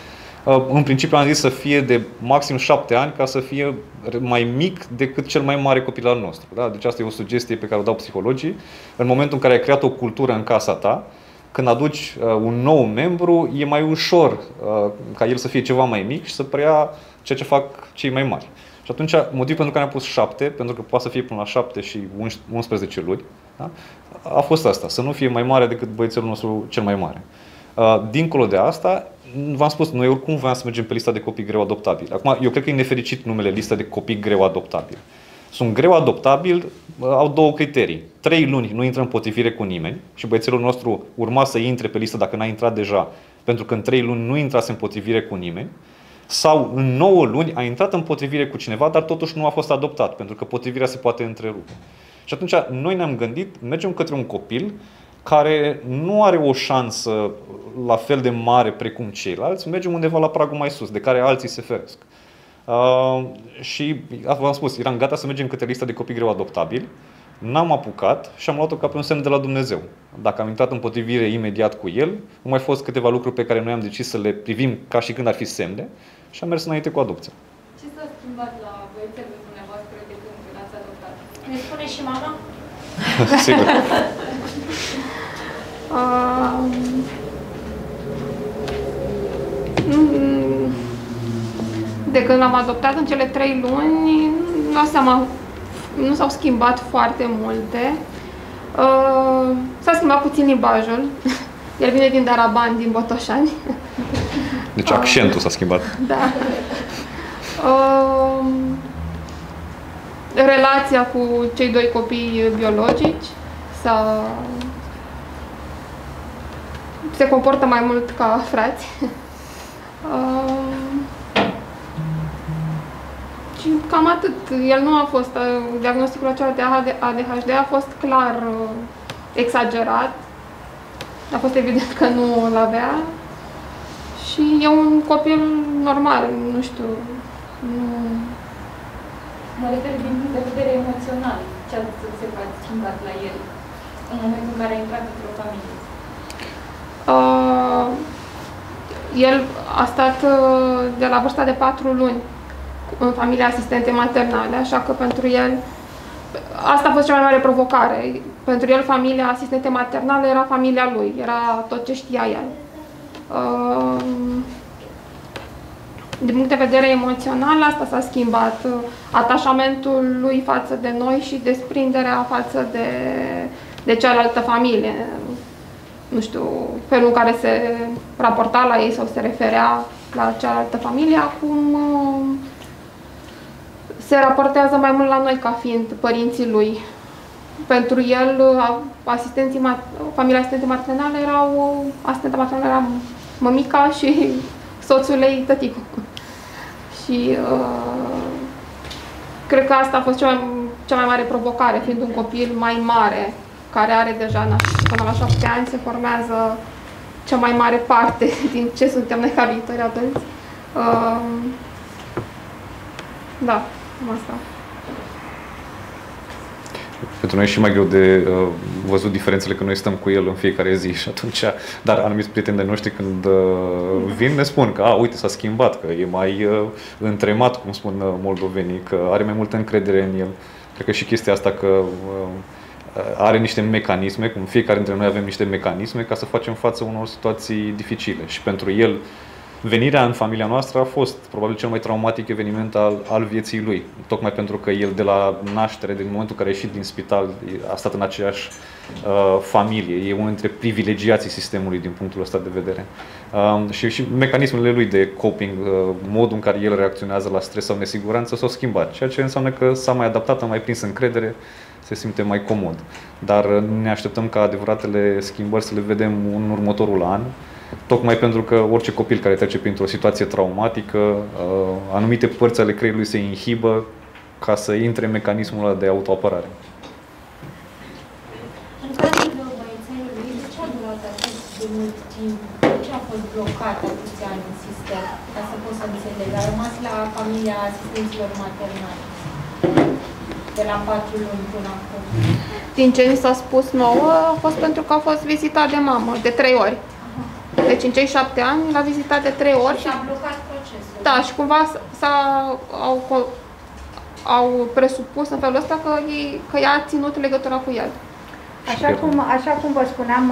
în principiu am zis să fie de maxim șapte ani ca să fie mai mic decât cel mai mare copil al nostru. Da? Deci asta e o sugestie pe care o dau psihologii. În momentul în care ai creat o cultură în casa ta, când aduci uh, un nou membru, e mai ușor uh, ca el să fie ceva mai mic și să preia ceea ce fac cei mai mari. Și atunci, motivul pentru care am pus șapte, pentru că poate să fie până la șapte și 11 luni, da? a fost asta, să nu fie mai mare decât băiețelul nostru cel mai mare. Dincolo de asta, v-am spus, noi oricum voiam să mergem pe lista de copii greu adoptabili. Acum, eu cred că e nefericit numele lista de copii greu adoptabili. Sunt greu adoptabil, au două criterii. Trei luni nu intră în potrivire cu nimeni și băiețelul nostru urma să intre pe listă dacă n-a intrat deja, pentru că în trei luni nu intrase în potrivire cu nimeni. Sau în 9 luni a intrat în potrivire cu cineva, dar totuși nu a fost adoptat, pentru că potrivirea se poate întrerupe. Și atunci noi ne-am gândit, mergem către un copil care nu are o șansă la fel de mare precum ceilalți, mergem undeva la pragul mai sus, de care alții se feresc. Uh, și v-am spus, eram gata să mergem către lista de copii greu adoptabili, n-am apucat și am luat-o ca pe un semn de la Dumnezeu. Dacă am intrat în potrivire imediat cu el, au mai fost câteva lucruri pe care noi am decis să le privim ca și când ar fi semne și am mers înainte cu adopția. Ce s-a schimbat la băiețelul dumneavoastră de când l-ați adoptat? Ne spune și mama? Sigur. de când l-am adoptat în cele trei luni, nu, seama, nu s-au schimbat foarte multe. Uh, s-a schimbat puțin limbajul. El vine din Daraban, din Botoșani. Deci accentul s-a schimbat. Da. Uh, relația cu cei doi copii biologici s-a se comportă mai mult ca frați. uh, și cam atât. El nu a fost, uh, diagnosticul acela de ADHD a fost clar uh, exagerat. A fost evident că nu îl avea. Și e un copil normal, nu știu, nu... Mă refer din punct de vedere emoțional, ce a se schimbat la el în momentul în care a intrat într-o familie. Uh, el a stat uh, de la vârsta de 4 luni în familia asistente maternale, așa că pentru el asta a fost cea mai mare provocare. Pentru el familia asistente maternale era familia lui, era tot ce știa el. Uh, din punct de vedere emoțional, asta s-a schimbat. Atașamentul lui față de noi și desprinderea față de, de cealaltă familie. Nu știu, felul în care se raporta la ei sau se referea la cealaltă familie, acum uh, se raportează mai mult la noi ca fiind părinții lui. Pentru el, uh, asistenții, familia asistenței maternale erau, asistenta maternală era mămica și soțul ei, tăticul. Și uh, cred că asta a fost cea mai, cea mai mare provocare, fiind un copil mai mare, care are deja până la șapte ani, se formează cea mai mare parte din ce suntem noi ca viitori adulți. Uh, da, asta pentru noi e și mai greu de uh, văzut diferențele că noi stăm cu el în fiecare zi și atunci, dar anumiți prieteni de noștri când uh, vin ne spun că, a, uite, s-a schimbat, că e mai uh, întremat, cum spun uh, moldovenii, că are mai multă încredere în el. Cred că și chestia asta că uh, are niște mecanisme, cum fiecare dintre noi avem niște mecanisme ca să facem față unor situații dificile și pentru el venirea în familia noastră a fost probabil cel mai traumatic eveniment al, al vieții lui. Tocmai pentru că el de la naștere, din momentul în care a ieșit din spital, a stat în aceeași uh, familie. E unul dintre privilegiații sistemului din punctul ăsta de vedere. Uh, și, și mecanismele lui de coping, uh, modul în care el reacționează la stres sau nesiguranță s-au schimbat, ceea ce înseamnă că s-a mai adaptat, a mai prins încredere, se simte mai comod. Dar uh, ne așteptăm ca adevăratele schimbări să le vedem în următorul an tocmai pentru că orice copil care trece printr-o situație traumatică, uh, anumite părți ale creierului se inhibă ca să intre în mecanismul ăla de autoapărare. În cazul băiețelului, de ce a durat atât de mult timp? De ce a fost blocat atâția ani în sistem? Ca să pot să înțeleg. A rămas la familia asistenților maternali. De la patru luni până acum. Din ce mi s-a spus nouă, a fost pentru că a fost vizitat de mamă, de trei ori. Deci în cei șapte ani l-a vizitat de trei ori. Și a blocat procesul. Da, și cumva s-a, au, au presupus în felul ăsta că, ei, că ea a ținut legătura cu el. Așa cum, așa cum vă spuneam,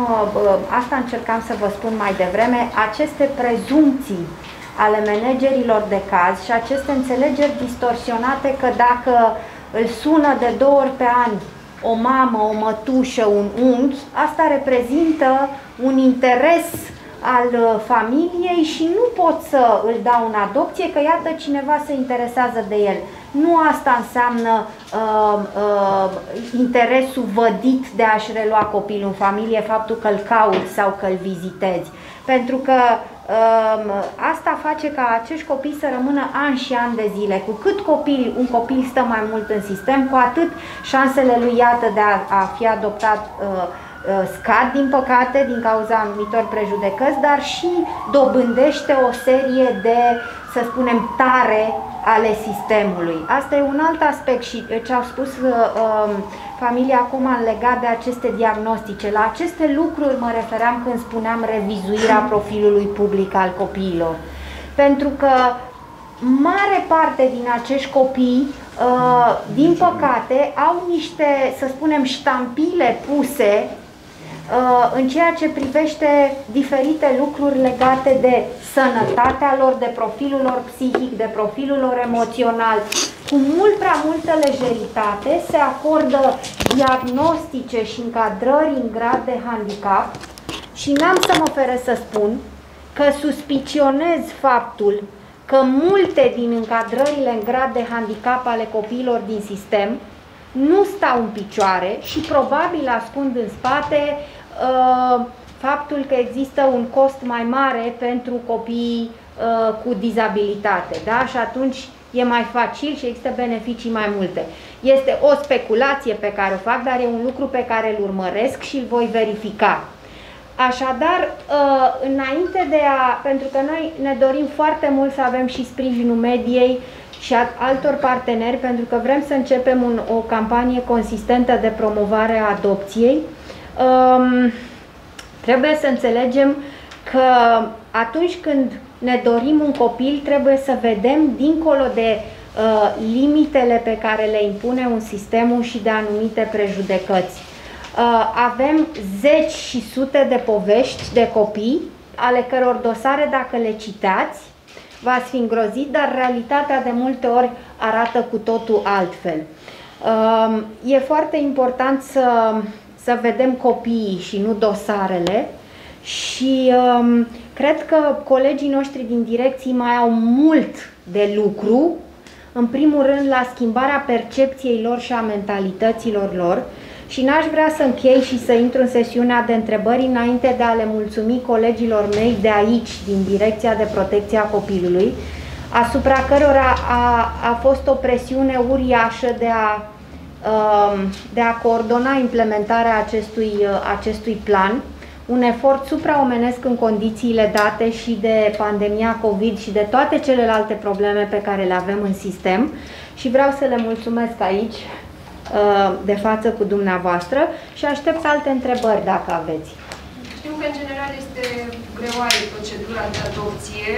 asta încercam să vă spun mai devreme, aceste prezumții ale managerilor de caz și aceste înțelegeri distorsionate că dacă îl sună de două ori pe an o mamă, o mătușă, un unghi, asta reprezintă un interes al uh, familiei și nu pot să îl dau în adopție, că iată cineva se interesează de el. Nu asta înseamnă uh, uh, interesul vădit de a-și relua copilul în familie, faptul că îl cauți sau că îl vizitezi. Pentru că uh, asta face ca acești copii să rămână ani și ani de zile. Cu cât copil, un copil stă mai mult în sistem, cu atât șansele lui, iată, de a, a fi adoptat uh, Uh, scad, din păcate, din cauza anumitor prejudecăți, dar și dobândește o serie de, să spunem, tare ale sistemului. Asta e un alt aspect și uh, ce au spus uh, um, familia acum legat de aceste diagnostice. La aceste lucruri mă refeream când spuneam revizuirea profilului public al copiilor. Pentru că mare parte din acești copii, uh, din păcate, au niște, să spunem, ștampile puse Uh, în ceea ce privește diferite lucruri legate de sănătatea lor, de profilul lor psihic, de profilul lor emoțional. Cu mult prea multă lejeritate se acordă diagnostice și încadrări în grad de handicap și n-am să mă fere să spun că suspicionez faptul că multe din încadrările în grad de handicap ale copiilor din sistem nu stau în picioare și probabil ascund în spate uh, faptul că există un cost mai mare pentru copiii uh, cu dizabilitate. Da? Și atunci e mai facil și există beneficii mai multe. Este o speculație pe care o fac, dar e un lucru pe care îl urmăresc și îl voi verifica. Așadar, uh, înainte de a, pentru că noi ne dorim foarte mult să avem și sprijinul mediei, și altor parteneri pentru că vrem să începem un, o campanie consistentă de promovare a adopției. Um, trebuie să înțelegem că atunci când ne dorim un copil, trebuie să vedem dincolo de uh, limitele pe care le impune un sistem și de anumite prejudecăți. Uh, avem zeci și sute de povești de copii, ale căror dosare, dacă le citați, v-ați fi îngrozit, dar realitatea de multe ori arată cu totul altfel. Um, e foarte important să, să vedem copiii și nu dosarele și um, cred că colegii noștri din direcții mai au mult de lucru, în primul rând la schimbarea percepției lor și a mentalităților lor, și n-aș vrea să închei și să intru în sesiunea de întrebări înainte de a le mulțumi colegilor mei de aici, din Direcția de Protecție a Copilului, asupra cărora a, a fost o presiune uriașă de a, um, de a coordona implementarea acestui, acestui plan, un efort supraomenesc în condițiile date și de pandemia COVID și de toate celelalte probleme pe care le avem în sistem. Și vreau să le mulțumesc aici Uh, de față cu dumneavoastră și aștept alte întrebări dacă aveți. Știu că în general este greoaie procedura de adopție,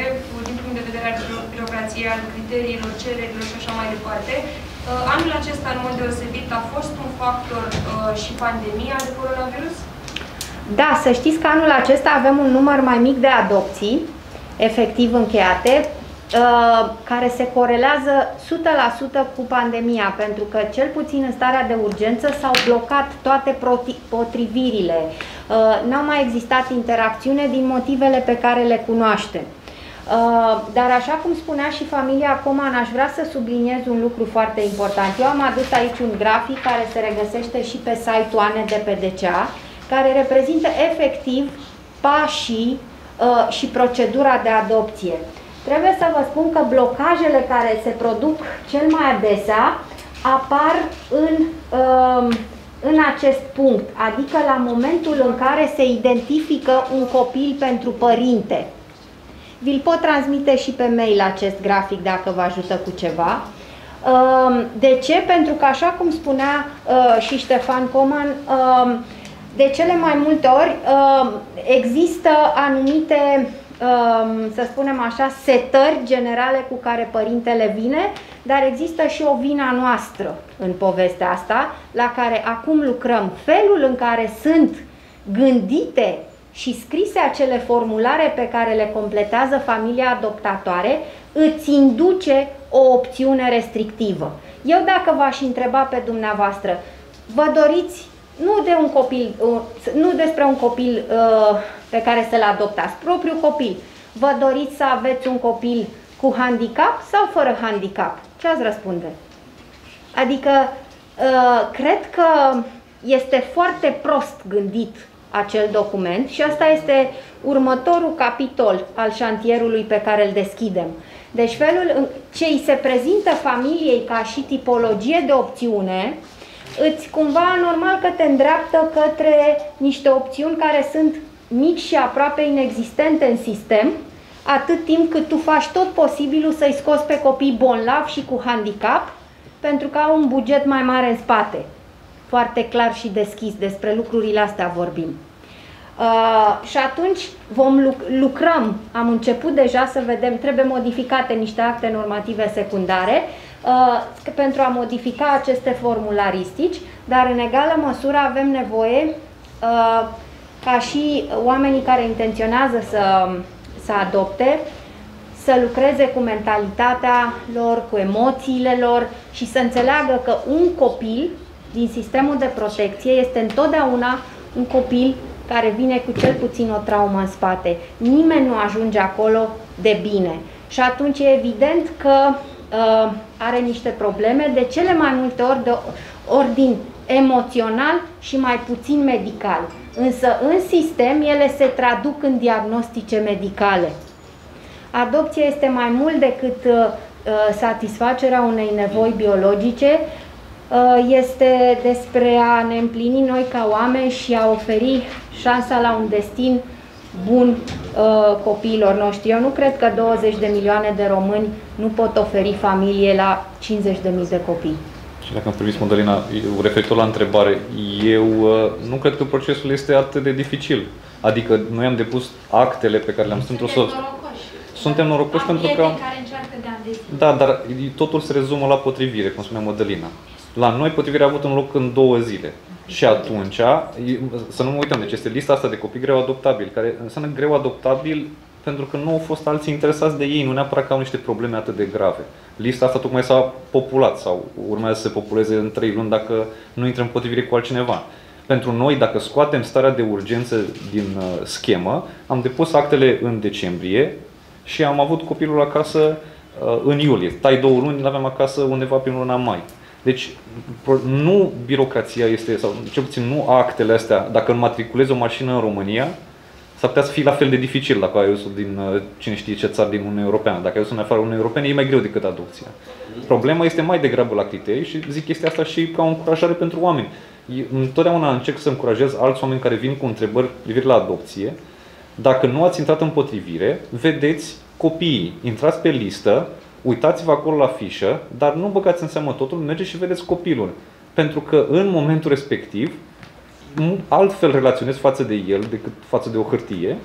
din punct de vedere al birocrației, al criteriilor, cererilor și așa mai departe. Uh, anul acesta, în mod deosebit, a fost un factor uh, și pandemia de coronavirus? Da, să știți că anul acesta avem un număr mai mic de adopții efectiv încheiate, Uh, care se corelează 100% cu pandemia, pentru că cel puțin în starea de urgență s-au blocat toate potrivirile, uh, n-au mai existat interacțiune din motivele pe care le cunoaștem. Uh, dar așa cum spunea și familia Coman, aș vrea să subliniez un lucru foarte important. Eu am adus aici un grafic care se regăsește și pe site-ul ANDPDCA, care reprezintă efectiv pașii și procedura de adopție. Trebuie să vă spun că blocajele care se produc cel mai adesea apar în, um, în acest punct, adică la momentul în care se identifică un copil pentru părinte. Vi-l pot transmite și pe mail acest grafic dacă vă ajută cu ceva. Um, de ce? Pentru că, așa cum spunea uh, și Ștefan Coman, um, de cele mai multe ori există anumite Um, să spunem așa, setări generale cu care părintele vine, dar există și o vina noastră în povestea asta, la care acum lucrăm. Felul în care sunt gândite și scrise acele formulare pe care le completează familia adoptatoare, îți induce o opțiune restrictivă. Eu dacă v-aș întreba pe dumneavoastră, vă doriți nu, de un copil, nu despre un copil uh, pe care să-l adoptați, propriul copil. Vă doriți să aveți un copil cu handicap sau fără handicap? Ce ați răspunde? Adică, uh, cred că este foarte prost gândit acel document și asta este următorul capitol al șantierului pe care îl deschidem. Deci felul în ce îi se prezintă familiei ca și tipologie de opțiune, îți cumva normal că te îndreaptă către niște opțiuni care sunt mici și aproape inexistente în sistem, atât timp cât tu faci tot posibilul să-i scoți pe copii bonlavi și cu handicap, pentru că au un buget mai mare în spate. Foarte clar și deschis despre lucrurile astea vorbim. Uh, și atunci vom luc lucrăm, am început deja să vedem, trebuie modificate niște acte normative secundare uh, pentru a modifica aceste formularistici, dar în egală măsură avem nevoie uh, ca și oamenii care intenționează să, să adopte, să lucreze cu mentalitatea lor, cu emoțiile lor și să înțeleagă că un copil din sistemul de protecție este întotdeauna un copil care vine cu cel puțin o traumă în spate. Nimeni nu ajunge acolo de bine. Și atunci e evident că uh, are niște probleme, de cele mai multe ori de ordin emoțional și mai puțin medical. Însă în sistem ele se traduc în diagnostice medicale. Adopția este mai mult decât uh, uh satisfacerea unei nevoi biologice, uh, este despre a ne împlini noi ca oameni și a oferi șansa la un destin bun uh, copiilor noștri. Eu nu cred că 20 de milioane de români nu pot oferi familie la 50 de mii de copii. Și dacă îmi permis, Madalina, referitor la întrebare, eu uh, nu cred că procesul este atât de dificil. Adică noi am depus actele pe care le-am strâns într-o Suntem norocoși. Suntem norocoși pentru că... Am care încearcă de ani Da, dar totul se rezumă la potrivire, cum spunea Madalina. La noi potrivirea a avut un loc în două zile. Și atunci, să nu uităm, deci este lista asta de copii greu adoptabili, care înseamnă greu adoptabil pentru că nu au fost alții interesați de ei, nu neapărat că au niște probleme atât de grave. Lista asta tocmai s-a populat sau urmează să se populeze în trei luni dacă nu intră în potrivire cu altcineva. Pentru noi, dacă scoatem starea de urgență din uh, schemă, am depus actele în decembrie și am avut copilul acasă uh, în iulie. Tai două luni, îl aveam acasă undeva prin luna mai. Deci nu birocrația este, sau cel puțin nu actele astea, dacă înmatriculezi o mașină în România, s-ar putea să fie la fel de dificil dacă ai dus din uh, cine știe ce țară din Uniunea Europeană. Dacă ai dus în afara Uniunii Europene, e mai greu decât adopția. Problema este mai degrabă la criterii și zic chestia asta și ca o încurajare pentru oameni. Întotdeauna încerc să încurajez alți oameni care vin cu întrebări privire la adopție. Dacă nu ați intrat în potrivire, vedeți copiii, intrați pe listă, uitați-vă acolo la fișă, dar nu băgați în seamă totul, mergeți și vedeți copilul. Pentru că în momentul respectiv, altfel relaționezi față de el decât față de o hârtie,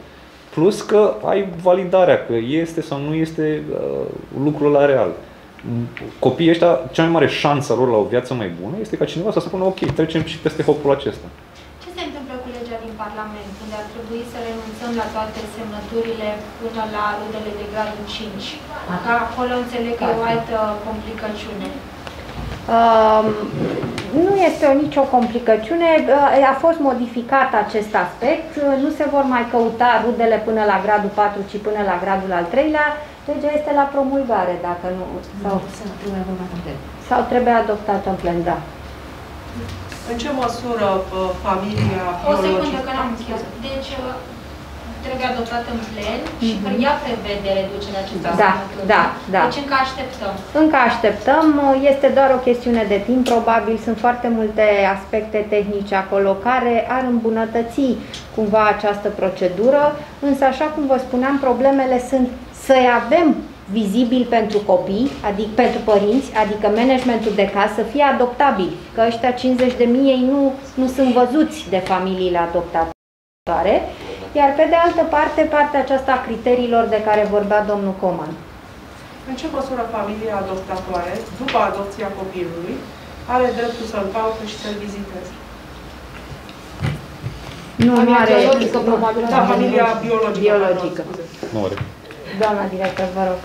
plus că ai validarea că este sau nu este uh, lucrul la real. Copiii ăștia, cea mai mare șansă lor la o viață mai bună este ca cineva să spună ok, trecem și peste hopul acesta. Ce se întâmplă cu legea din Parlament, unde ar trebui să renunțăm la toate semnăturile până la rudele de gradul 5? Ca acolo înțeleg că e o altă complicăciune. Uh, nu este o nicio complicăciune, uh, a fost modificat acest aspect, uh, nu se vor mai căuta rudele până la gradul 4, ci până la gradul al 3-lea, legea este la promulgare, dacă nu... Sau, sau trebuie adoptată în plen, da. În ce măsură familia O secundă, că n-am încheiat. Deci, trebuie adoptat în plen și mm -hmm. ea prevede reducerea acestor da, da, da. Deci încă așteptăm. Încă așteptăm, este doar o chestiune de timp, probabil sunt foarte multe aspecte tehnice acolo care ar îmbunătăți cumva această procedură, însă așa cum vă spuneam, problemele sunt să-i avem vizibil pentru copii, adică pentru părinți, adică managementul de casă să fie adoptabil, că ăștia 50 de mii ei nu, nu sunt văzuți de familiile adoptatoare iar pe de altă parte, partea aceasta a criteriilor de care vorbea domnul Coman. În ce măsură familia adoptatoare, după adopția copilului, are dreptul să-l caute și să-l viziteze? Nu, nu are. Biologică, probabil. Da, familia biologică. Biologică. Nu are. Doamna director, vă rog.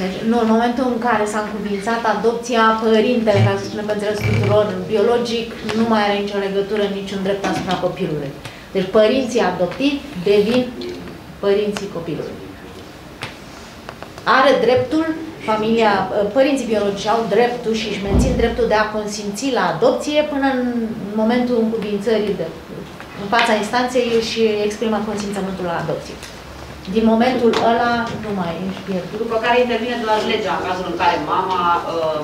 Deci, nu, în momentul în care s-a încuvințat adopția, părintele, ca să spunem pe înțeles tuturor, biologic, nu mai are nicio legătură, niciun drept asupra copilului. Deci părinții adoptivi devin părinții copilului. Are dreptul, familia, părinții biologici au dreptul și își mențin dreptul de a consimți la adopție până în momentul încuvințării de, în fața instanței și exprimă consimțământul la adopție. Din momentul ăla nu mai ești pierdut. După care intervine doar legea în cazul în care mama uh,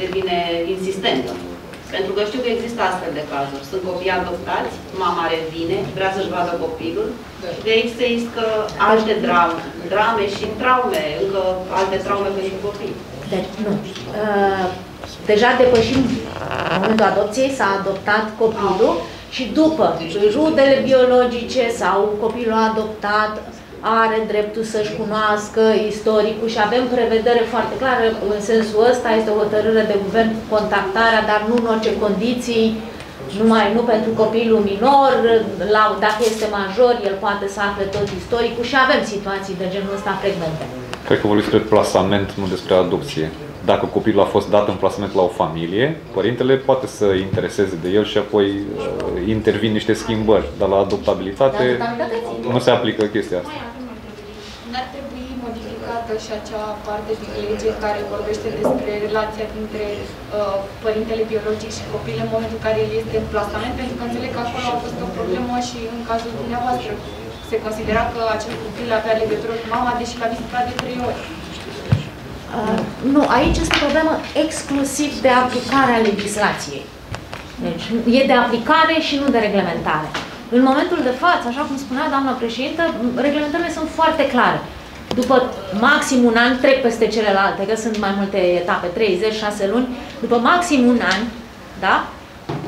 devine insistentă. Pentru că știu că există astfel de cazuri. Sunt copii adoptați, mama revine, vrea să-și vadă copilul da. și de aici se iscă alte drame, drame și traume, încă alte traume pentru copii. Deci, nu. Uh, deja depășim momentul adopției, s-a adoptat copilul și după rudele biologice sau copilul adoptat are dreptul să-și cunoască istoricul și avem prevedere foarte clară în sensul ăsta, este o hotărâre de guvern contactarea, dar nu în orice condiții, numai nu pentru copilul minor, la, dacă este major, el poate să afle tot istoricul și avem situații de genul ăsta frecvente. Cred că vorbim despre plasament, nu despre adopție. Dacă copilul a fost dat în plasament la o familie, părintele poate să intereseze de el și apoi uh, intervin niște schimbări, dar la adoptabilitate nu se aplică chestia asta. n-ar trebui modificată și acea parte din lege care vorbește despre relația dintre uh, părintele biologic și copil în momentul în care el este în plasament, pentru că înțeleg că acolo a fost o problemă și în cazul dumneavoastră. Se considera că acel copil avea legătură cu mama, deși l-a vizitat de trei ori. Uh, nu, aici este o problemă exclusiv de aplicare a legislației. Deci e de aplicare și nu de reglementare. În momentul de față, așa cum spunea doamna președintă, reglementările sunt foarte clare. După maxim un an, trec peste celelalte, că sunt mai multe etape, 30, 6 luni, după maxim un an, da?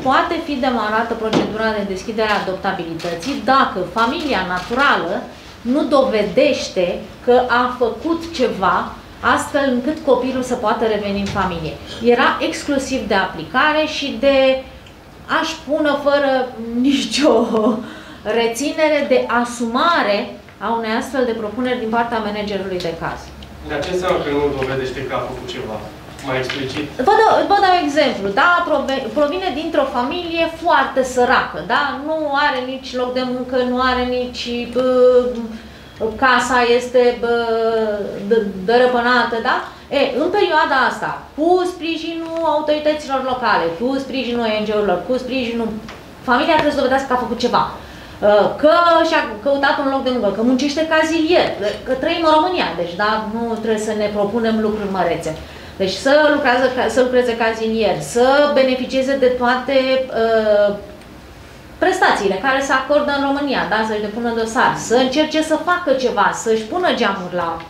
poate fi demarată procedura de deschidere a adoptabilității dacă familia naturală nu dovedește că a făcut ceva astfel încât copilul să poată reveni în familie. Era exclusiv de aplicare și de aș pună fără nicio reținere de asumare a unei astfel de propuneri din partea managerului de caz. Dar ce înseamnă că nu dovedește că a făcut ceva? Mai explicit? Vă dau, vă dau exemplu, da? Prove- Provine dintr-o familie foarte săracă, da? Nu are nici loc de muncă, nu are nici... Bă, casa este bă, dă- dărăpânată, da? E, în perioada asta, cu sprijinul autorităților locale, cu sprijinul ONG-urilor, cu sprijinul... Familia trebuie să dovedească că a făcut ceva. Uh, Că și-a căutat un loc de muncă, că muncește ca zilier, că trăim în România, deci da, nu trebuie să ne propunem lucruri mărețe. Deci să, lucrează, ca- să lucreze ca zilier, să beneficieze de toate uh, prestațiile care se acordă în România, da? să-și depună dosar, să încerce să facă ceva, să-și pună geamuri la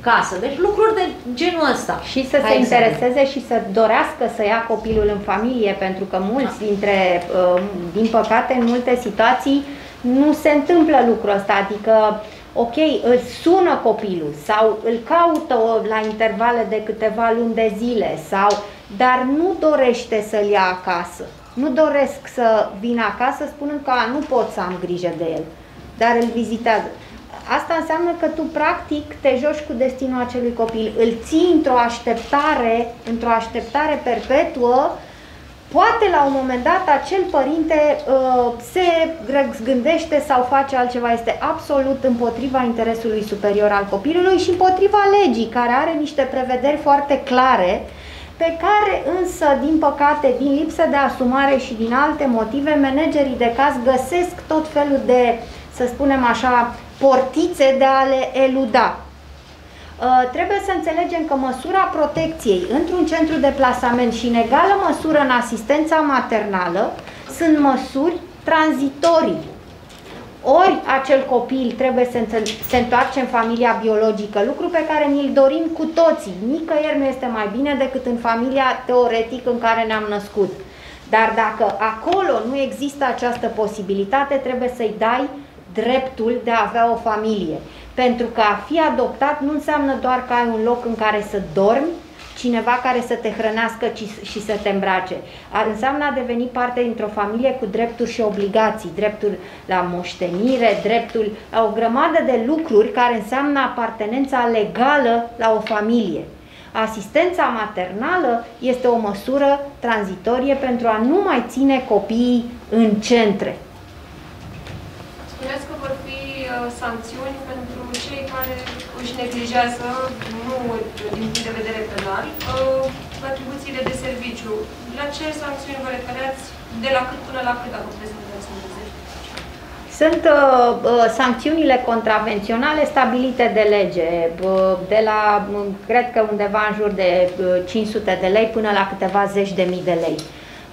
casă. Deci lucruri de genul ăsta. Și să Ca se exemplu. intereseze și să dorească să ia copilul în familie, pentru că mulți dintre, uh, din păcate, în multe situații nu se întâmplă lucrul ăsta, adică ok, îl sună copilul sau îl caută o- la intervale de câteva luni de zile, sau, dar nu dorește să-l ia acasă. Nu doresc să vină acasă spunând că "A, nu pot să am grijă de el, dar îl vizitează. Asta înseamnă că tu practic te joci cu destinul acelui copil, îl ții într-o așteptare, într-o așteptare perpetuă, poate la un moment dat acel părinte uh, se gândește sau face altceva, este absolut împotriva interesului superior al copilului și împotriva legii, care are niște prevederi foarte clare, pe care însă, din păcate, din lipsă de asumare și din alte motive, managerii de caz găsesc tot felul de, să spunem așa, portițe de a le eluda. Uh, trebuie să înțelegem că măsura protecției într-un centru de plasament și în egală măsură în asistența maternală sunt măsuri tranzitorii. Ori acel copil trebuie să înțel- se întoarce în familia biologică, lucru pe care ni-l dorim cu toții. Nicăieri nu este mai bine decât în familia teoretic în care ne-am născut. Dar dacă acolo nu există această posibilitate, trebuie să-i dai dreptul de a avea o familie. Pentru că a fi adoptat nu înseamnă doar că ai un loc în care să dormi, cineva care să te hrănească ci- și să te îmbrace. A, înseamnă a deveni parte dintr-o familie cu drepturi și obligații, dreptul la moștenire, dreptul la o grămadă de lucruri care înseamnă apartenența legală la o familie. Asistența maternală este o măsură tranzitorie pentru a nu mai ține copiii în centre. Spuneți că vor fi uh, sancțiuni pentru cei care își neglijează, nu din punct de vedere penal, uh, atribuțiile de serviciu. La ce sancțiuni vă referați? De la cât până la cât, dacă puteți să ne dați un exemplu? Sunt uh, uh, sancțiunile contravenționale stabilite de lege, uh, de la, uh, cred că undeva în jur de uh, 500 de lei până la câteva zeci de mii de lei,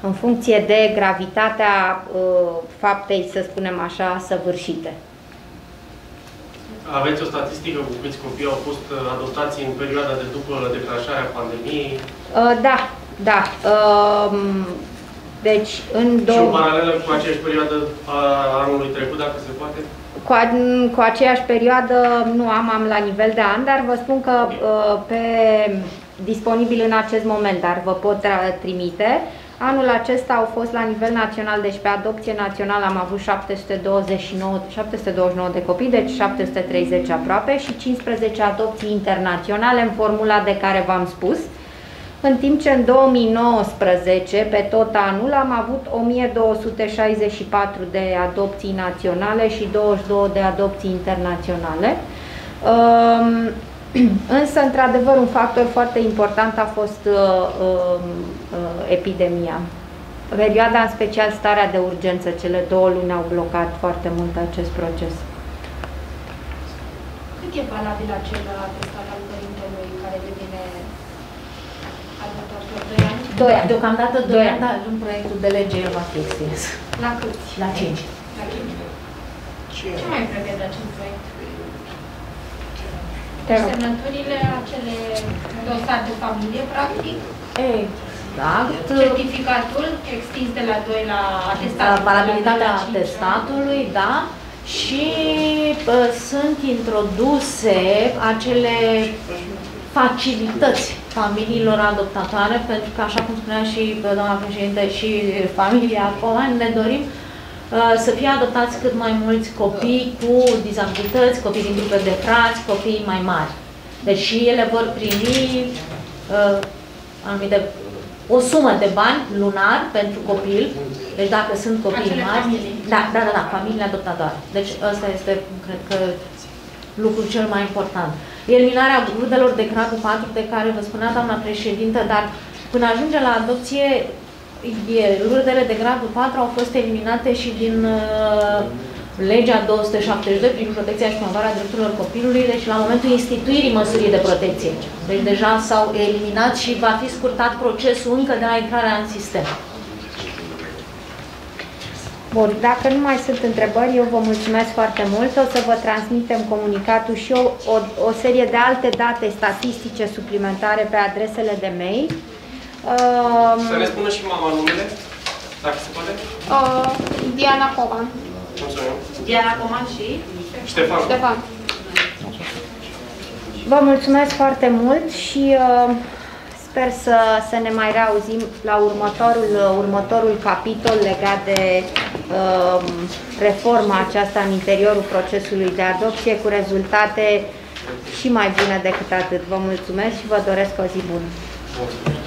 în funcție de gravitatea uh, faptei, să spunem așa, săvârșite. Aveți o statistică cu câți copii au fost uh, adoptați în perioada de după declanșarea pandemiei Uh, Da, da. Um, Deci, în și două... o paralelă cu aceeași perioadă a anului trecut, dacă se poate? Cu, a- cu aceeași perioadă nu am, am la nivel de an, dar vă spun că uh, pe disponibil în acest moment, dar vă pot tra- trimite. Anul acesta au fost la nivel național, deci pe adopție națională am avut 729, 729 de copii, deci 730 aproape și 15 adopții internaționale în formula de care v-am spus. În timp ce în 2019, pe tot anul, am avut 1264 de adopții naționale și 22 de adopții internaționale. Um, Însă, într-adevăr, un factor foarte important a fost uh, uh, uh, epidemia. Perioada, în special starea de urgență, cele două luni au blocat foarte mult acest proces. Cât e valabil acel atestat al părintelui care devine adoptat pe 2 ani? Doi ani. Deocamdată Doi 2 ani. ani, dar în proiectul de lege el va fi extins. La câți? La 5. La 5. Ce mai prevede acest proiect? Te rog. Semnăturile, acele dosar de familie, practic, Exact. certificatul extins de la 2 la atestat. Da, valabilitatea la cinci ani. atestatului, da, și bă, sunt introduse acele facilități familiilor adoptatoare, pentru că, așa cum spunea și bă, doamna președinte, și familia Coman, ne dorim uh, să fie adoptați cât mai mulți copii cu dizabilități, copii din grupe de frați, copii mai mari. Deci și ele vor primi uh, anumite, o sumă de bani lunar pentru copil. Deci dacă sunt copii Acele mari, familii. da, da, da, da, familiile adoptatoare. Deci ăsta este, cred că, lucrul cel mai important. Eliminarea rudelor de gradul 4 de care vă spunea doamna președintă, dar până ajunge la adopție, e, rudele de gradul 4 au fost eliminate și din uh, legea 272 prin protecția și promovarea drepturilor copilului, deci la momentul instituirii măsurii de protecție. Deci deja s-au eliminat și va fi scurtat procesul încă de la intrarea în sistem. Bun, dacă nu mai sunt întrebări, eu vă mulțumesc foarte mult. O să vă transmitem comunicatul și o, o, o serie de alte date statistice suplimentare pe adresele de mail. Să ne Um, spună și mama numele, dacă se poate. Uh, Diana Covan. Mulțumim. Diana Coman și Ștefan. Ștefan. Vă mulțumesc foarte mult și uh, sper să, să ne mai reauzim la următorul, următorul capitol legat de uh, reforma aceasta în interiorul procesului de adopție cu rezultate și mai bune decât atât. Vă mulțumesc și vă doresc o zi bună. Mulțumim.